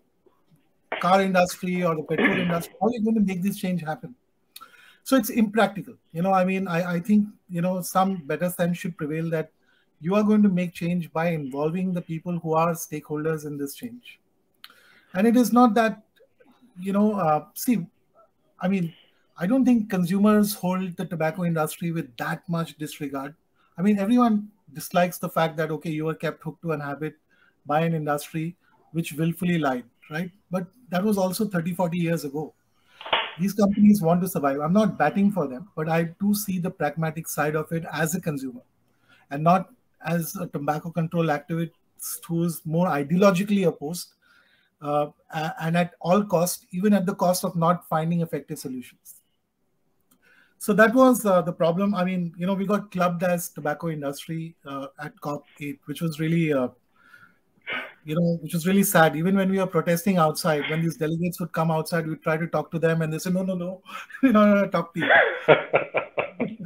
car industry or the petrol industry, how are you going to make this change happen? So it's impractical. You know, I mean, I, I think, you know, some better sense should prevail that you are going to make change by involving the people who are stakeholders in this change. And it is not that, you know, uh, see, I mean, I don't think consumers hold the tobacco industry with that much disregard. I mean, everyone dislikes the fact that, okay, you were kept hooked to an habit by an industry which willfully lied right? But that was also 30, 40 years ago. These companies want to survive. I'm not batting for them, but I do see the pragmatic side of it as a consumer and not as a tobacco control activist who's more ideologically opposed uh, and at all cost, even at the cost of not finding effective solutions. So that was uh, the problem. I mean, you know, we got clubbed as tobacco industry uh, at COP8, which was really, uh, you know, which was really sad. Even when we were protesting outside, when these delegates would come outside, we'd try to talk to them, and they say, "No, no, no, you know, talk to you."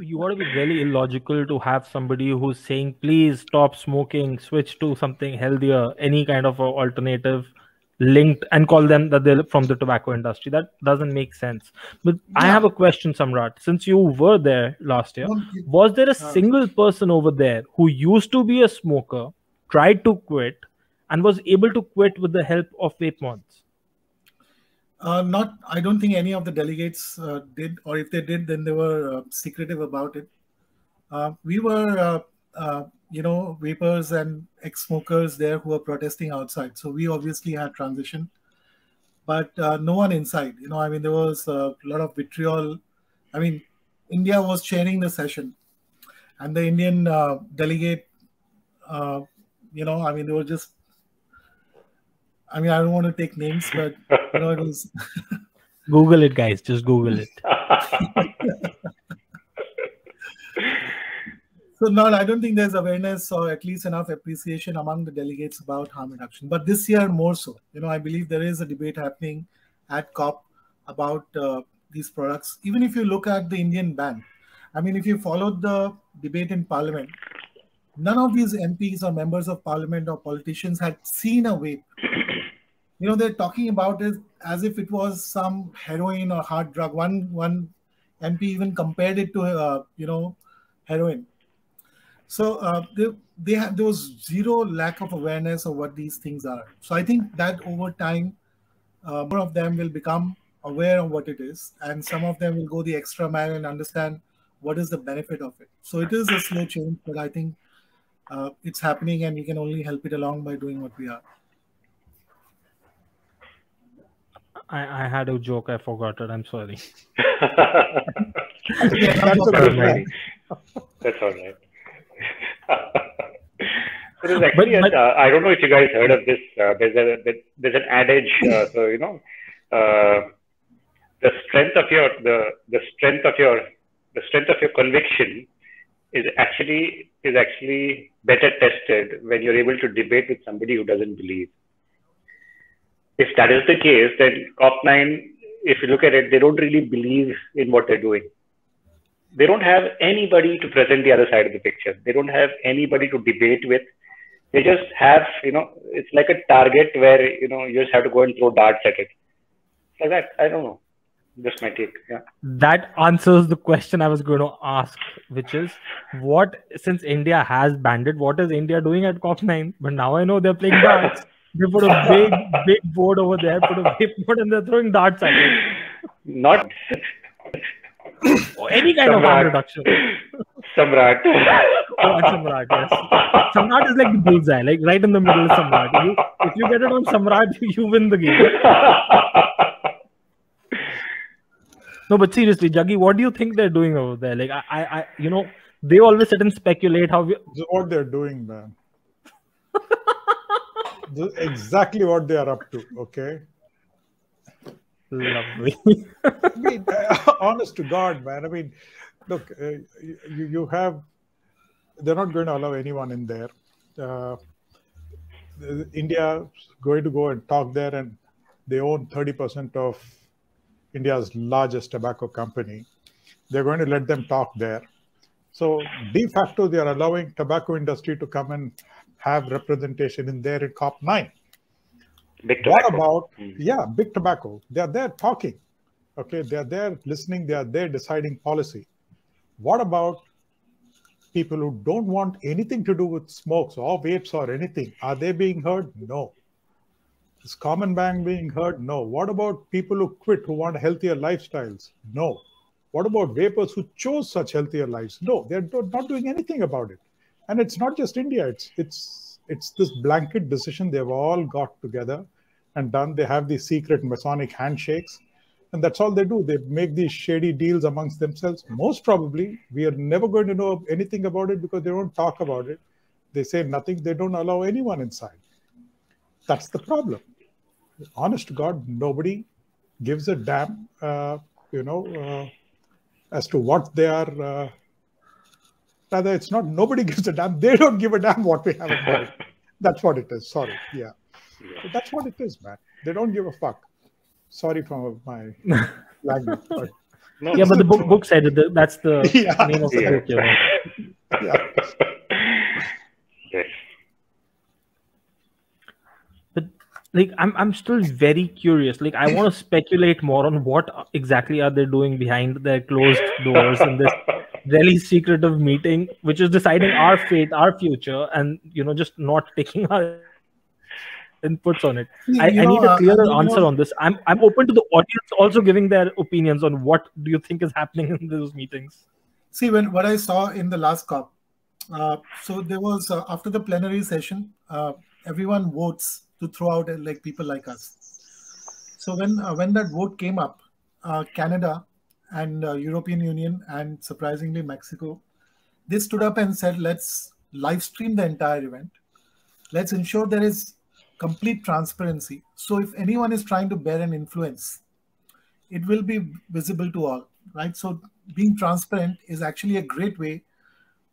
you want to be really illogical to have somebody who's saying, "Please stop smoking, switch to something healthier, any kind of alternative." linked and call them that they're from the tobacco industry. That doesn't make sense. But yeah. I have a question, Samrat. Since you were there last year, was there a single person over there who used to be a smoker, tried to quit, and was able to quit with the help of vape mods? Uh, not, I don't think any of the delegates uh, did, or if they did, then they were uh, secretive about it. Uh, we were uh, uh, you know, vapers and ex-smokers there who were protesting outside. So we obviously had transition, but no one inside. You know, I mean, there was a lot of vitriol. I mean, India was chairing the session, and the Indian delegate, you know, I mean, they were just. I mean, I don't want to take names, but you know, it was. Google it, guys. Just Google it. So no, I don't think there's awareness or at least enough appreciation among the delegates about harm reduction. But this year more so. You know, I believe there is a debate happening at COP about uh, these products. Even if you look at the Indian ban, I mean, if you followed the debate in Parliament, none of these MPs or members of Parliament or politicians had seen a vape. You know, they're talking about it as if it was some heroin or hard drug. One one MP even compared it to, uh, you know, heroin. So uh, they, they have was zero lack of awareness of what these things are. So I think that over time, uh, more of them will become aware of what it is, and some of them will go the extra mile and understand what is the benefit of it. So it is a slow change, but I think uh, it's happening, and we can only help it along by doing what we are. I, I had a joke. I forgot it. I'm sorry. That's, all right. That's all right. there's actually, but, but, a, uh, I don't know if you guys heard of this. Uh, there's a there's an adage. Uh, so you know, uh, the strength of your the the strength of your the strength of your conviction is actually is actually better tested when you're able to debate with somebody who doesn't believe. If that is the case, then COP9, if you look at it, they don't really believe in what they're doing they don't have anybody to present the other side of the picture. They don't have anybody to debate with. They just have, you know, it's like a target where, you know, you just have to go and throw darts at it. Like that. I don't know. Just my take. Yeah. That answers the question I was going to ask, which is what, since India has banned it, what is India doing at COP9? But now I know they're playing darts. They put a big, big board over there, put a big board, and they're throwing darts at it. Not or any kind Samrat. of harm reduction. Samrat. oh, Samrat, yes. Samrat is like the bullseye, like right in the middle of Samrat. You, if you get it on Samrat, you win the game. no, but seriously, Jaggi, what do you think they're doing over there? Like, I, I, you know, they always sit and speculate how we. What they're doing, man. Exactly what they are up to. Okay. Lovely. I mean, uh, honest to God, man. I mean, look, uh, you, you have, they're not going to allow anyone in there. Uh, India going to go and talk there, and they own 30% of India's largest tobacco company. They're going to let them talk there. So de facto, they are allowing tobacco industry to come and have representation in there in COP9. Big tobacco. What about, mm. yeah, big tobacco? They are there talking. Okay, they are there listening, they are there deciding policy. What about people who don't want anything to do with smokes or vapes or anything? Are they being heard? No. Is common man being heard? No. What about people who quit, who want healthier lifestyles? No. What about vapers who chose such healthier lives? No, they're not doing anything about it. And it's not just India. It's it's it's this blanket decision they've all got together and done. They have these secret Masonic handshakes, and that's all they do. They make these shady deals amongst themselves. Most probably, we are never going to know anything about it because they don't talk about it. They say nothing, they don't allow anyone inside. That's the problem. Honest to God, nobody gives a damn, uh, you know, uh, as to what they are. Uh, rather, it's not nobody gives a damn. They don't give a damn what we have in. That's what it is. Sorry. Yeah. yeah. That's what it is, man. They don't give a fuck. Sorry for my language. But... No, yeah, but the book, book said it. That's the yeah. name of the yeah. book. You know. yeah. yes. But like, I'm I'm still very curious. Like, I want to speculate more on what exactly are they doing behind their closed doors in this really secretive meeting, which is deciding our fate, our future, and you know, just not taking our inputs on it. I, I, need a clearer uh, answer know, on this. I'm I'm open to the audience also giving their opinions on what do you think is happening in those meetings. See, when what I saw in the last COP, uh, so there was uh, after the plenary session, uh, everyone votes to throw out uh, like people like us. So when uh, when that vote came up, Canada and European Union and surprisingly Mexico, they stood up and said, "Let's live stream the entire event. Let's ensure there is complete transparency. So if anyone is trying to bear an influence, it will be visible to all, right? So being transparent is actually a great way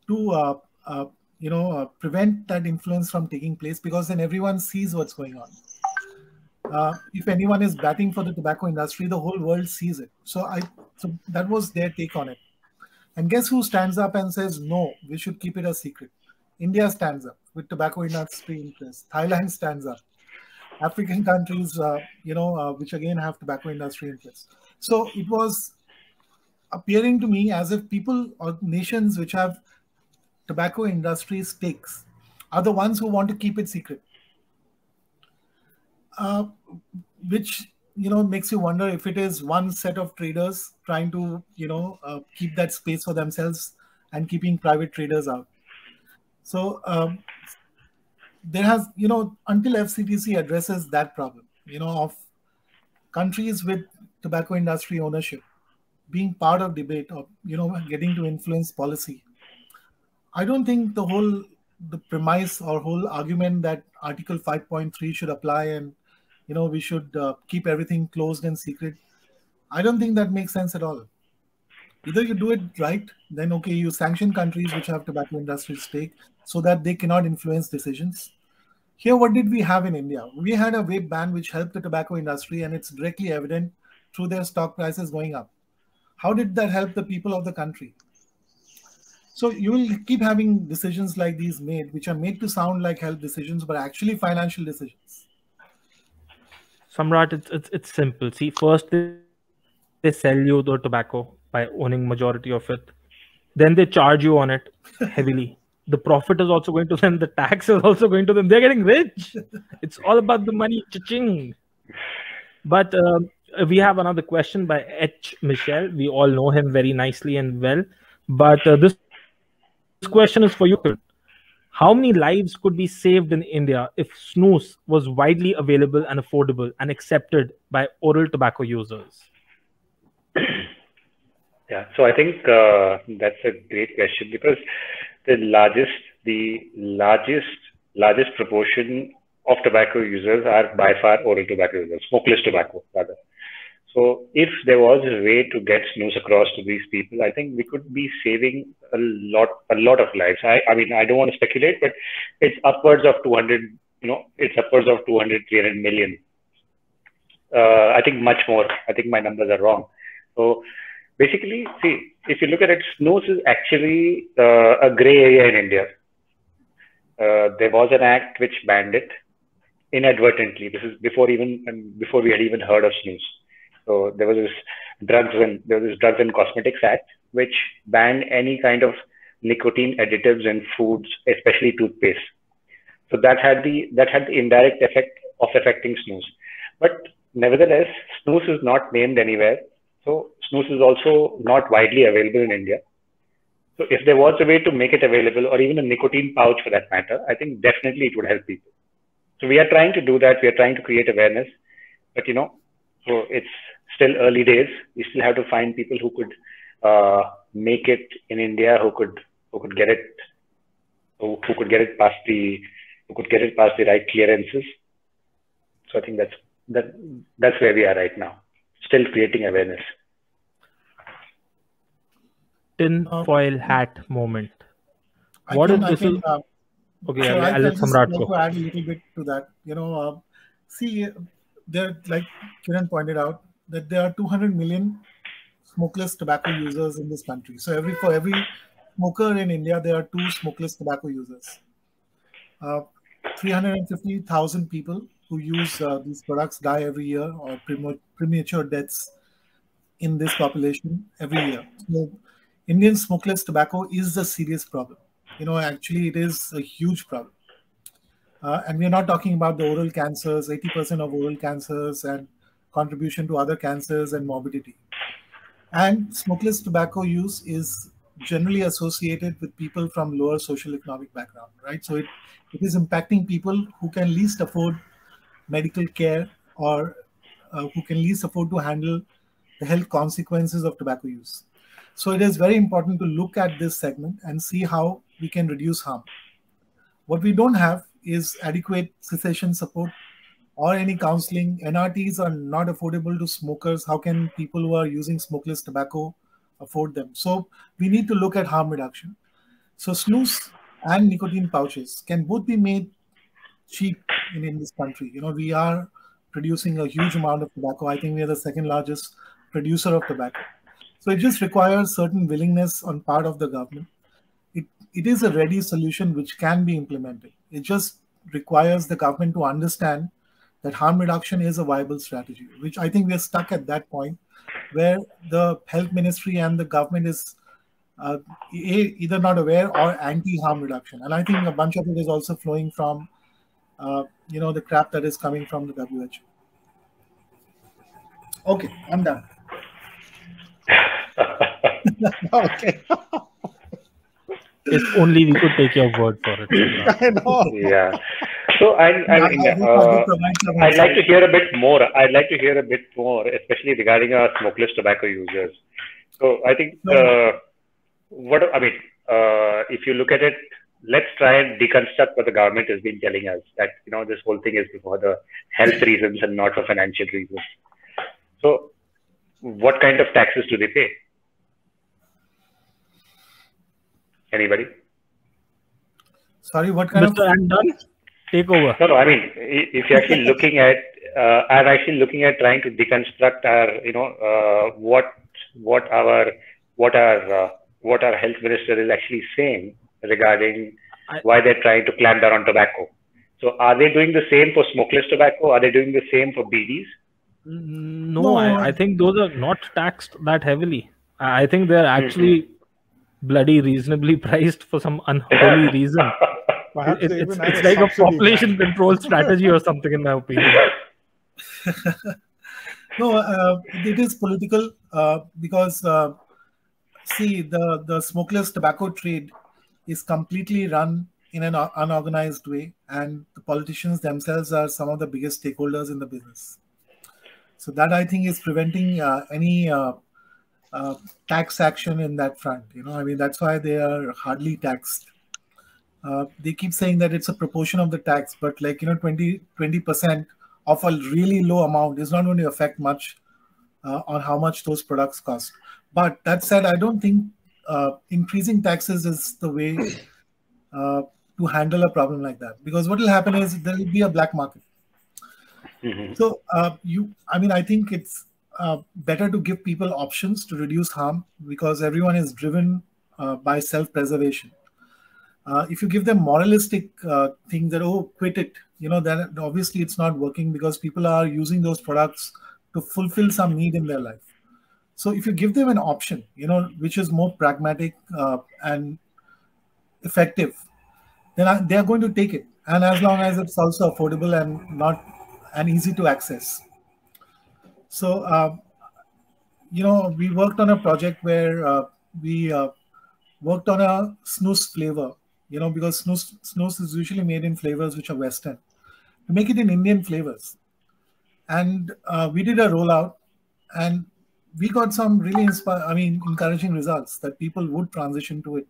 to, uh, uh, you know, uh, prevent that influence from taking place because then everyone sees what's going on. Uh, if anyone is batting for the tobacco industry, the whole world sees it. So I, so that was their take on it. And guess who stands up and says, no, we should keep it a secret. India stands up with tobacco industry interests. Thailand stands up. African countries, uh, you know, uh, which again have tobacco industry interests. So it was appearing to me as if people or nations which have tobacco industry stakes are the ones who want to keep it secret. Uh, which you know makes you wonder if it is one set of traders trying to you know uh, keep that space for themselves and keeping private traders out so um, there has, you know, until FCTC addresses that problem, you know, of countries with tobacco industry ownership being part of debate or, you know, getting to influence policy. I don't think the whole, the premise or whole argument that Article 5.3 should apply and, you know, we should uh, keep everything closed and secret. I don't think that makes sense at all either you do it right then okay you sanction countries which have tobacco industry stake so that they cannot influence decisions. Here, what did we have in India? We had a vape ban which helped the tobacco industry, and it's directly evident through their stock prices going up. How did that help the people of the country? So you will keep having decisions like these made, which are made to sound like health decisions, but actually financial decisions. Samrat, it's, it's, it's simple. See, first they, they sell you the tobacco by owning majority of it. Then they charge you on it heavily. The profit is also going to them. The tax is also going to them. They're getting rich. It's all about the money. Cha-ching. But uh, we have another question by h. Michel we all know him very nicely and well. But uh, this question is for you how many lives could be saved in india if snus was widely available and affordable and accepted by oral tobacco users yeah so i think uh, that's a great question because the largest the largest largest proportion of tobacco users are by far oral tobacco users, smokeless tobacco rather. So if there was a way to get snus across to these people, I think we could be saving a lot a lot of lives. I, I mean I don't want to speculate, but it's upwards of 200, you know, it's upwards of 200, 300 million. Uh, I think much more. I think my numbers are wrong. So basically, see, if you look at it, snus is actually uh, a gray area in India. Uh, there was an act which banned it inadvertently. This is before even um, before we had even heard of snus. So there was this drugs and there was this drugs and cosmetics act which banned any kind of nicotine additives in foods, especially toothpaste. So that had the that had the indirect effect of affecting snus. But nevertheless, snus is not named anywhere. So snus is also not widely available in India. So if there was a way to make it available, or even a nicotine pouch for that matter, I think definitely it would help people. So we are trying to do that. We are trying to create awareness, but you know, so it's still early days. We still have to find people who could uh, make it in India, who could who could get it who, who could get it past the who could get it past the right clearances. So I think that's that that's where we are right now. Still creating awareness. Tin Uh, foil hat moment. I What can, if I this can, uh, Okay, so I'll, I I'll let just Samrat go. to add a little bit to that. You know, uh, see, there, like Kiran pointed out, that there are 200 million smokeless tobacco users in this country. So every for every smoker in India, there are two smokeless tobacco users. Uh, 350,000 people who use uh, these products die every year, or premature deaths in this population every year. So Indian smokeless tobacco is a serious problem. You know, actually, it is a huge problem. Uh, and we're not talking about the oral cancers, 80% of oral cancers and contribution to other cancers and morbidity. And smokeless tobacco use is generally associated with people from lower social economic background, right? So it, it is impacting people who can least afford medical care or uh, who can least afford to handle the health consequences of tobacco use. So it is very important to look at this segment and see how we can reduce harm. What we don't have is adequate cessation support or any counseling. NRTs are not affordable to smokers. How can people who are using smokeless tobacco afford them? So we need to look at harm reduction. So snus and nicotine pouches can both be made cheap in, in this country. You know, we are producing a huge amount of tobacco. I think we are the second largest producer of tobacco. So it just requires certain willingness on part of the government. It, it is a ready solution which can be implemented. It just requires the government to understand that harm reduction is a viable strategy, which I think we are stuck at that point where the health ministry and the government is uh, either not aware or anti harm reduction. And I think a bunch of it is also flowing from, uh, you know, the crap that is coming from the WHO. Okay, I'm done. okay. If only we could take your word for it. I know. yeah. So I, I, I- mean, I hope I uh, did provide some I'd like to hear a bit more. I'd like to hear a bit more, especially regarding our smokeless tobacco users. So I think uh, what I mean, uh, if you look at it, let's try and deconstruct what the government has been telling us that you know this whole thing is for the health reasons and not for financial reasons. So, what kind of taxes do they pay? Anybody? Sorry, what kind Mr. Andon, take over. No, no. I mean, if you're actually looking at, uh, I'm actually looking at trying to deconstruct our, you know, uh, what what our what our uh, what our health minister is actually saying regarding I- why they're trying to clamp down on tobacco. So, are they doing the same for smokeless tobacco? Are they doing the same for bidis? No, No, I, I think those are not taxed that heavily. I I think they're actually bloody reasonably priced for some unholy reason. Perhaps It- it's it's like a population control strategy or something, in my opinion. No, uh, it is political uh, because uh, see the the smokeless tobacco trade is completely run in an unorganized way, and the politicians themselves are some of the biggest stakeholders in the business. So that I think is preventing uh, any uh, uh, tax action in that front. You know, I mean that's why they are hardly taxed. Uh, they keep saying that it's a proportion of the tax, but like you know, 20 20% of a really low amount is not going to affect much uh, on how much those products cost. But that said, I don't think uh, increasing taxes is the way uh, to handle a problem like that. Because what will happen is there will be a black market. Mhm. So uh, you, I mean, I think it's uh, better to give people options to reduce harm because everyone is driven uh, by self-preservation. Uh, if you give them moralistic uh, things that oh quit it, you know, then obviously it's not working because people are using those products to fulfill some need in their life. So if you give them an option, you know, which is more pragmatic uh, and effective, then I- they are going to take it. And as long as it's also affordable and not and easy to access. So, uh, you know, we worked on a project where uh, we uh, worked on a snus flavor, you know, because snus, snus is usually made in flavors which are Western, to make it in Indian flavors. And uh, we did a rollout and we got some really inspiring, I mean, encouraging results that people would transition to it,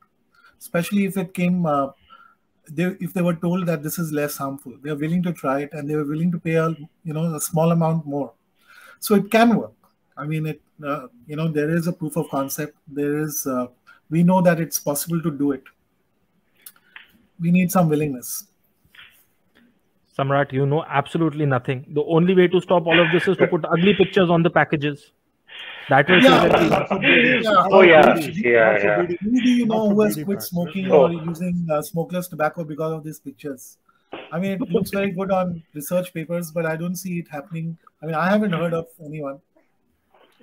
especially if it came uh, they, if they were told that this is less harmful, they are willing to try it and they were willing to pay a you know a small amount more. So it can work. I mean, it uh, you know there is a proof of concept. There is uh, we know that it's possible to do it. We need some willingness. Samrat, you know absolutely nothing. The only way to stop all of this is to put ugly pictures on the packages. That will Yeah. save. Yeah. Oh, yeah. Yeah, yeah. Who do you know who has quit smoking Oh. or using uh, smokeless tobacco because of these pictures? I mean, it looks very good on research papers, but I don't see it happening. I mean, I haven't heard of anyone.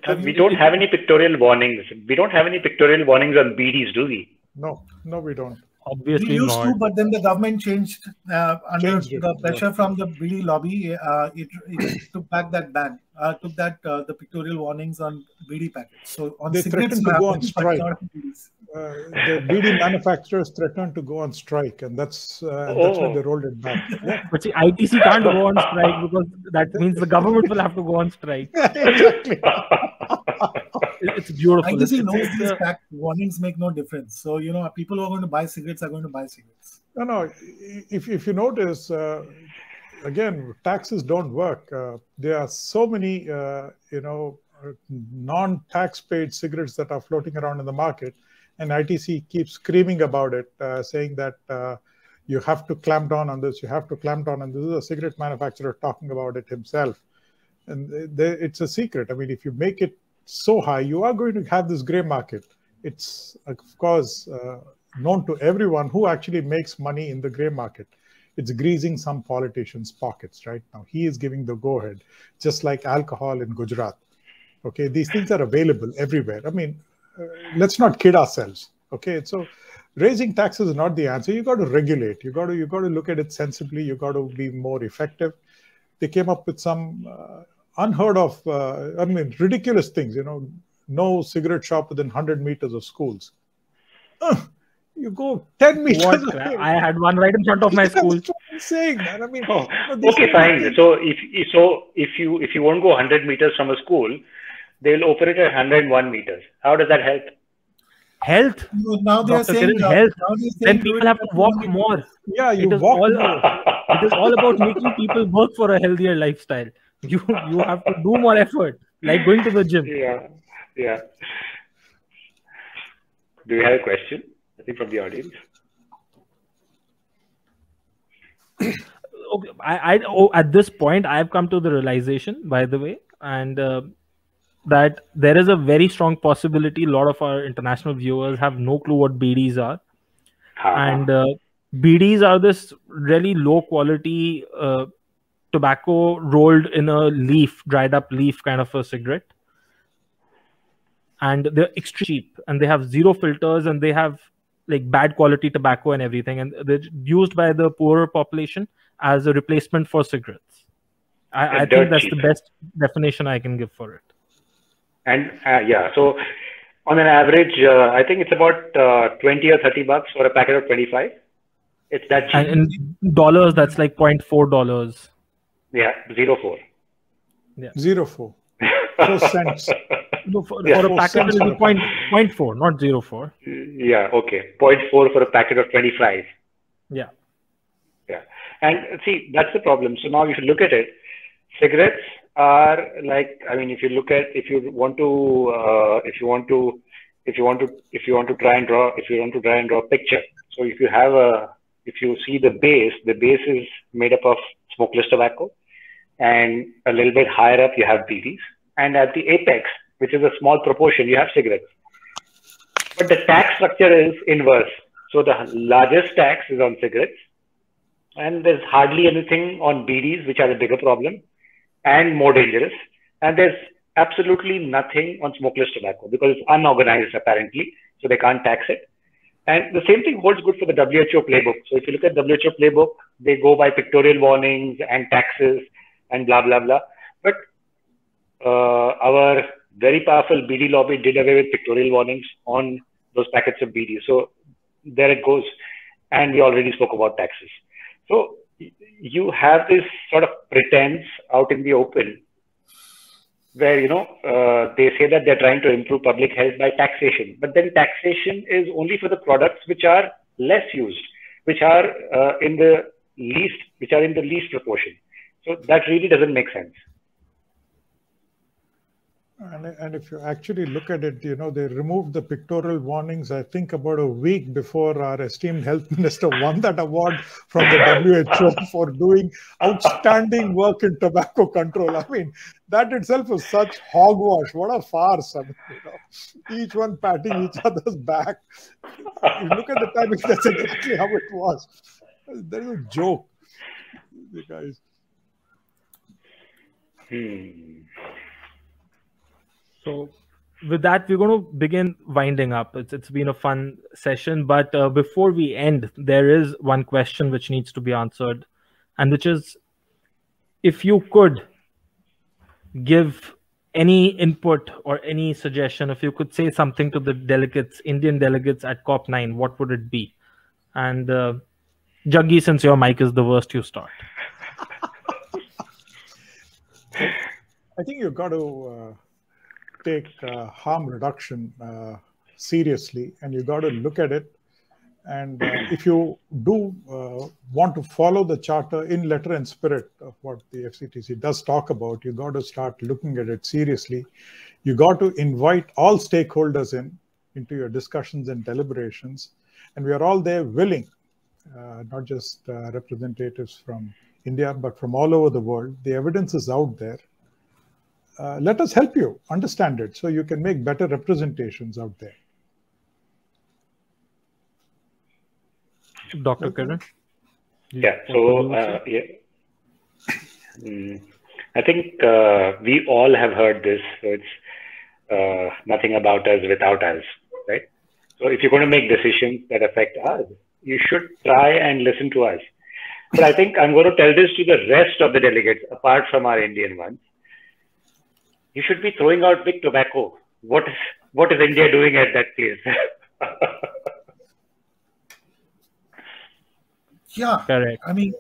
Have we don't have any pictorial warnings. We don't have any pictorial warnings on bidis, do we? No, no, we don't. We used not. to, but then the government changed uh, under Changed it, the yeah. pressure from the bidi lobby. Uh, it, it took back that ban, uh, took that uh, the pictorial warnings on bidi packets. So on They threatened to go on strike. not on bidis. Uh, the bidi manufacturers threatened to go on strike, and that's uh, that's when Oh. they rolled it back. Yeah, But see, ITC can't go on strike because that means the government will have to go on strike. exactly. It- It's beautiful. It's, ITC it's, knows it's, these pack warnings make no difference. So you know, people who are going to buy cigarettes are going to buy cigarettes. No, no. If if you notice, uh, again, taxes don't work. Uh, there are so many, uh, you know, uh, non-tax paid cigarettes that are floating around in the market, and ITC keeps screaming about it, uh, saying that uh, you have to clamp down on this. You have to clamp down on this. This is a cigarette manufacturer talking about it himself, and they, they- it's a secret. I mean, if you make it so high, you are going to have this gray market. It's of course. Uh, known to everyone who actually makes money in the gray market. It's greasing some politicians' pockets right now. He is giving the go ahead, just like alcohol in Gujarat. Okay, these things are available everywhere. I mean, uh, let's not kid ourselves. Okay, so raising taxes is not the answer. You got to regulate. You got to you got to look at it sensibly. You got to be more effective. They came up with some uh, unheard of, uh, I mean, ridiculous things. You know, no cigarette shop within 100 meters of schools. Ugh, you go 10 meters what away. I had one right in front of my That's school. what I'm saying, man. I mean, Oh, you know, okay, fine. things- So if so, if you if you won't go 100 meters from a school, they will operate at 101 meters. How does that help? Health. So now they are Dr. saying, health. now they're saying Then people have to walk 200 more. yeah, you It is walk all more. it is all about making people work for a healthier lifestyle. You you have to do more effort, like going to the gym. yeah, yeah. Do you have a question? I think from the audience. okay, I, I oh, at this point I have come to the realization, by the way, and uh, that there is a very strong possibility a lot of our international viewers have no clue what bidis are, and uh, bidis are this really low quality uh, tobacco rolled in a leaf, dried up leaf kind of a cigarette, and they're extremely cheap, and they have zero filters, and they have like bad quality tobacco and everything, and they're used by the poorer population as a replacement for cigarettes. I, I think that's cheap. the best definition I can give for it. And uh, yeah, so on an average, uh, I think it's about uh, 20 or 30 bucks for a packet of 25. It's that cheap. And in dollars, that's like 0.4 dollars. Yeah, zero four. Yeah. Zero four. Four cents. No, for, Yeah, for a four packet, cents it'll be per point, point 0.4, not 0.4. Yeah, okay. 0.4 for a packet of 25. Yeah. Yeah. And see, that's the problem. So now if you look at it, cigarettes are like, I mean, if you look at, if you want to, uh, if you want to, if you want to, if you want to try and draw, if you want to try and draw a picture. So if you have a, if you see the base, the base is made up of smokeless tobacco and a little bit higher up you have bidis. And at the apex, which is a small proportion, you have cigarettes. But the tax structure is inverse. So the largest tax is on cigarettes, and there's hardly anything on bidis, which are the bigger problem and more dangerous. And there's absolutely nothing on smokeless tobacco because it's unorganized apparently, so they can't tax it. And the same thing holds good for the WHO playbook. So if you look at WHO playbook, they go by pictorial warnings and taxes and blah blah blah. But uh, our very powerful bidi lobby did away with pictorial warnings on those packets of bidi. So there it goes. And we already spoke about taxes. So you have this sort of pretense out in the open where, you know, uh, they say that they're trying to improve public health by taxation. But then taxation is only for the products which are less used. which are uh, in the least, which are in the least proportion. So that really doesn't make sense. And, and if you actually look at it, you know, they removed the pictorial warnings, I think about a week before our esteemed health minister won that award from the WHO for doing outstanding work in tobacco control. I mean, that itself is such hogwash. What a farce. I mean, you know, each one patting each other's back. You look at the timing, that's exactly how it was. That is a joke. The guys. Hmm. So, with that, we're going to begin winding up. It's it's been a fun session, but uh, before we end, there is one question which needs to be answered, and which is, if you could give any input or any suggestion, if you could say something to the delegates, Indian delegates at COP9, what would it be? And uh, Jaggi, since your mic is the worst, you start. I think you've got to uh, take uh, harm reduction uh, seriously and you've got to look at it. And uh, if you do uh, want to follow the charter in letter and spirit of what the FCTC does talk about, you've got to start looking at it seriously. You've got to invite all stakeholders in into your discussions and deliberations. And we are all there willing, uh, not just representatives from India, but from all over the world. The evidence is out there uh, let us help you understand it so you can make better representations out there. Dr. Kiran? Yeah, so, uh, yeah. Mm, I think uh, we all have heard this. So it's uh, nothing about us without us, right? So if you're going to make decisions that affect us, you should try and listen to us. But I think I'm going to tell this to the rest of the delegates, apart from our Indian ones you should be throwing out big tobacco. What is what is India doing at that place? yeah, correct. I mean,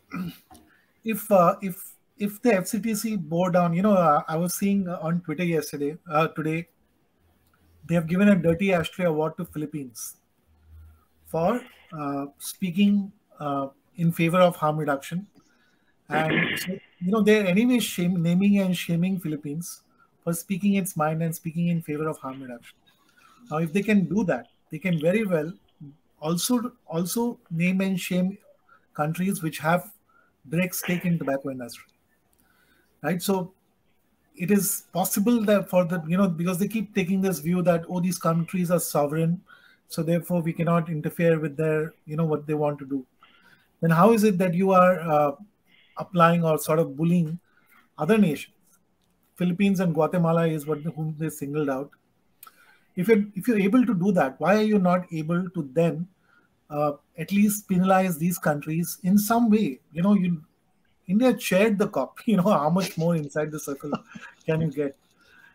if uh, if if the FCTC bore down, you know, uh, I was seeing on Twitter yesterday, uh, today, they have given a Dirty Ashtray Award to Philippines for uh, speaking uh, in favor of harm reduction. And, so, you know, they're anyway shame, naming and shaming Philippines for speaking its mind and speaking in favor of harm reduction. Now, if they can do that, they can very well also also name and shame countries which have direct stake in tobacco industry. Right. So it is possible that for the you know because they keep taking this view that oh these countries are sovereign, so therefore we cannot interfere with their you know what they want to do. Then how is it that you are uh, applying or sort of bullying other nations? Philippines and Guatemala is what whom they singled out. If you're if you're able to do that, why are you not able to then uh, at least penalize these countries in some way? You know, you India chaired the COP. You know, how much more inside the circle can you get?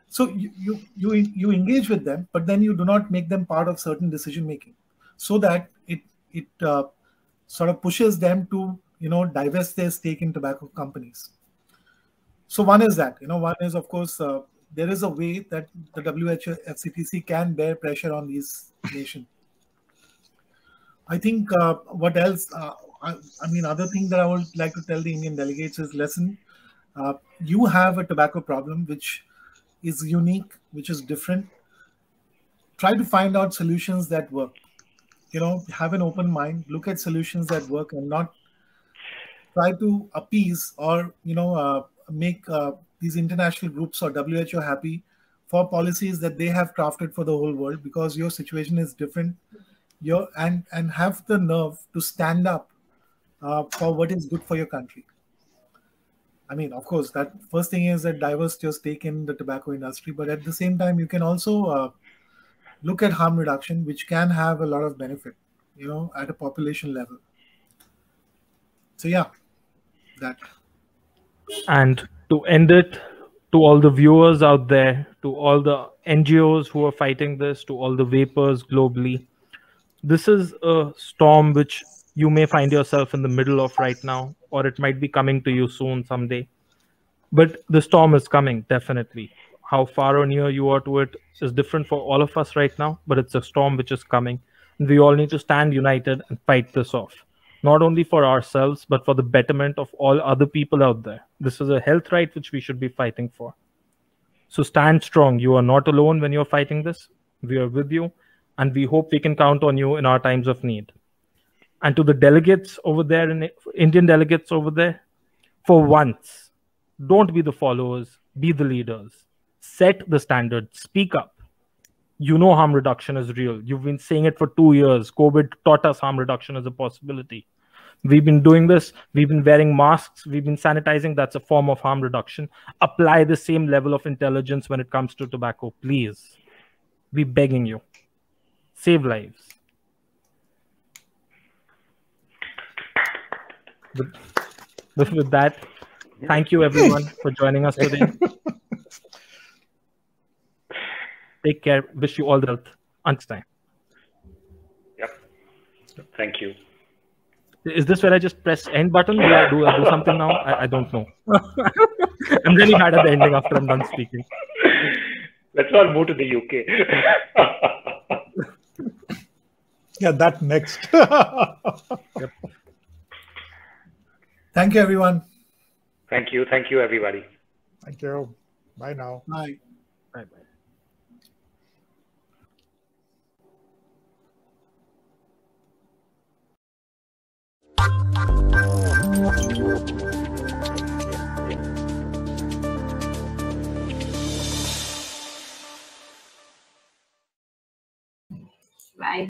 So you you you you engage with them, but then you do not make them part of certain decision making, so that it it uh, sort of pushes them to you know divest their stake in tobacco companies so one is that, you know, one is of course uh, there is a way that the WHO FCTC can bear pressure on these nations. I think uh, what else? Uh, I, I, mean, other thing that I would like to tell the Indian delegates is listen. Uh, you have a tobacco problem which is unique, which is different. Try to find out solutions that work. You know, have an open mind. Look at solutions that work, and not try to appease or you know uh, make uh, these international groups or WHO happy for policies that they have crafted for the whole world because your situation is different. Your and and have the nerve to stand up uh, for what is good for your country. I mean, of course, that first thing is that diverse your stake in the tobacco industry, but at the same time, you can also uh, look at harm reduction, which can have a lot of benefit, you know, at a population level. So yeah, that. And to end it, to all the viewers out there, to all the NGOs who are fighting this, to all the vapers globally, this is a storm which you may find yourself in the middle of right now, or it might be coming to you soon someday. But the storm is coming, definitely. How far or near you are to it is different for all of us right now, but it's a storm which is coming. And we all need to stand united and fight this off. not only for ourselves, but for the betterment of all other people out there. This is a health right which we should be fighting for. So stand strong. You are not alone when you're fighting this. We are with you, and we hope we can count on you in our times of need. And to the delegates over there, in Indian delegates over there, for once, don't be the followers, be the leaders. Set the standard, speak up you know harm reduction is real. You've been saying it for two years. COVID taught us harm reduction is a possibility. We've been doing this. We've been wearing masks. We've been sanitizing. That's a form of harm reduction. Apply the same level of intelligence when it comes to tobacco, please. Be begging you. Save lives. With, with that, thank you everyone for joining us today. Take care. Wish you all the health. Until time. Yep. Thank you. Is this where I just press end button? Do I do, I do something now? I, I don't know. I'm really bad at the ending after I'm done speaking. Let's all move to the UK. yeah, that next. yep. Thank you, everyone. Thank you. Thank you, everybody. Thank you. Bye now. Bye. Bye Bye.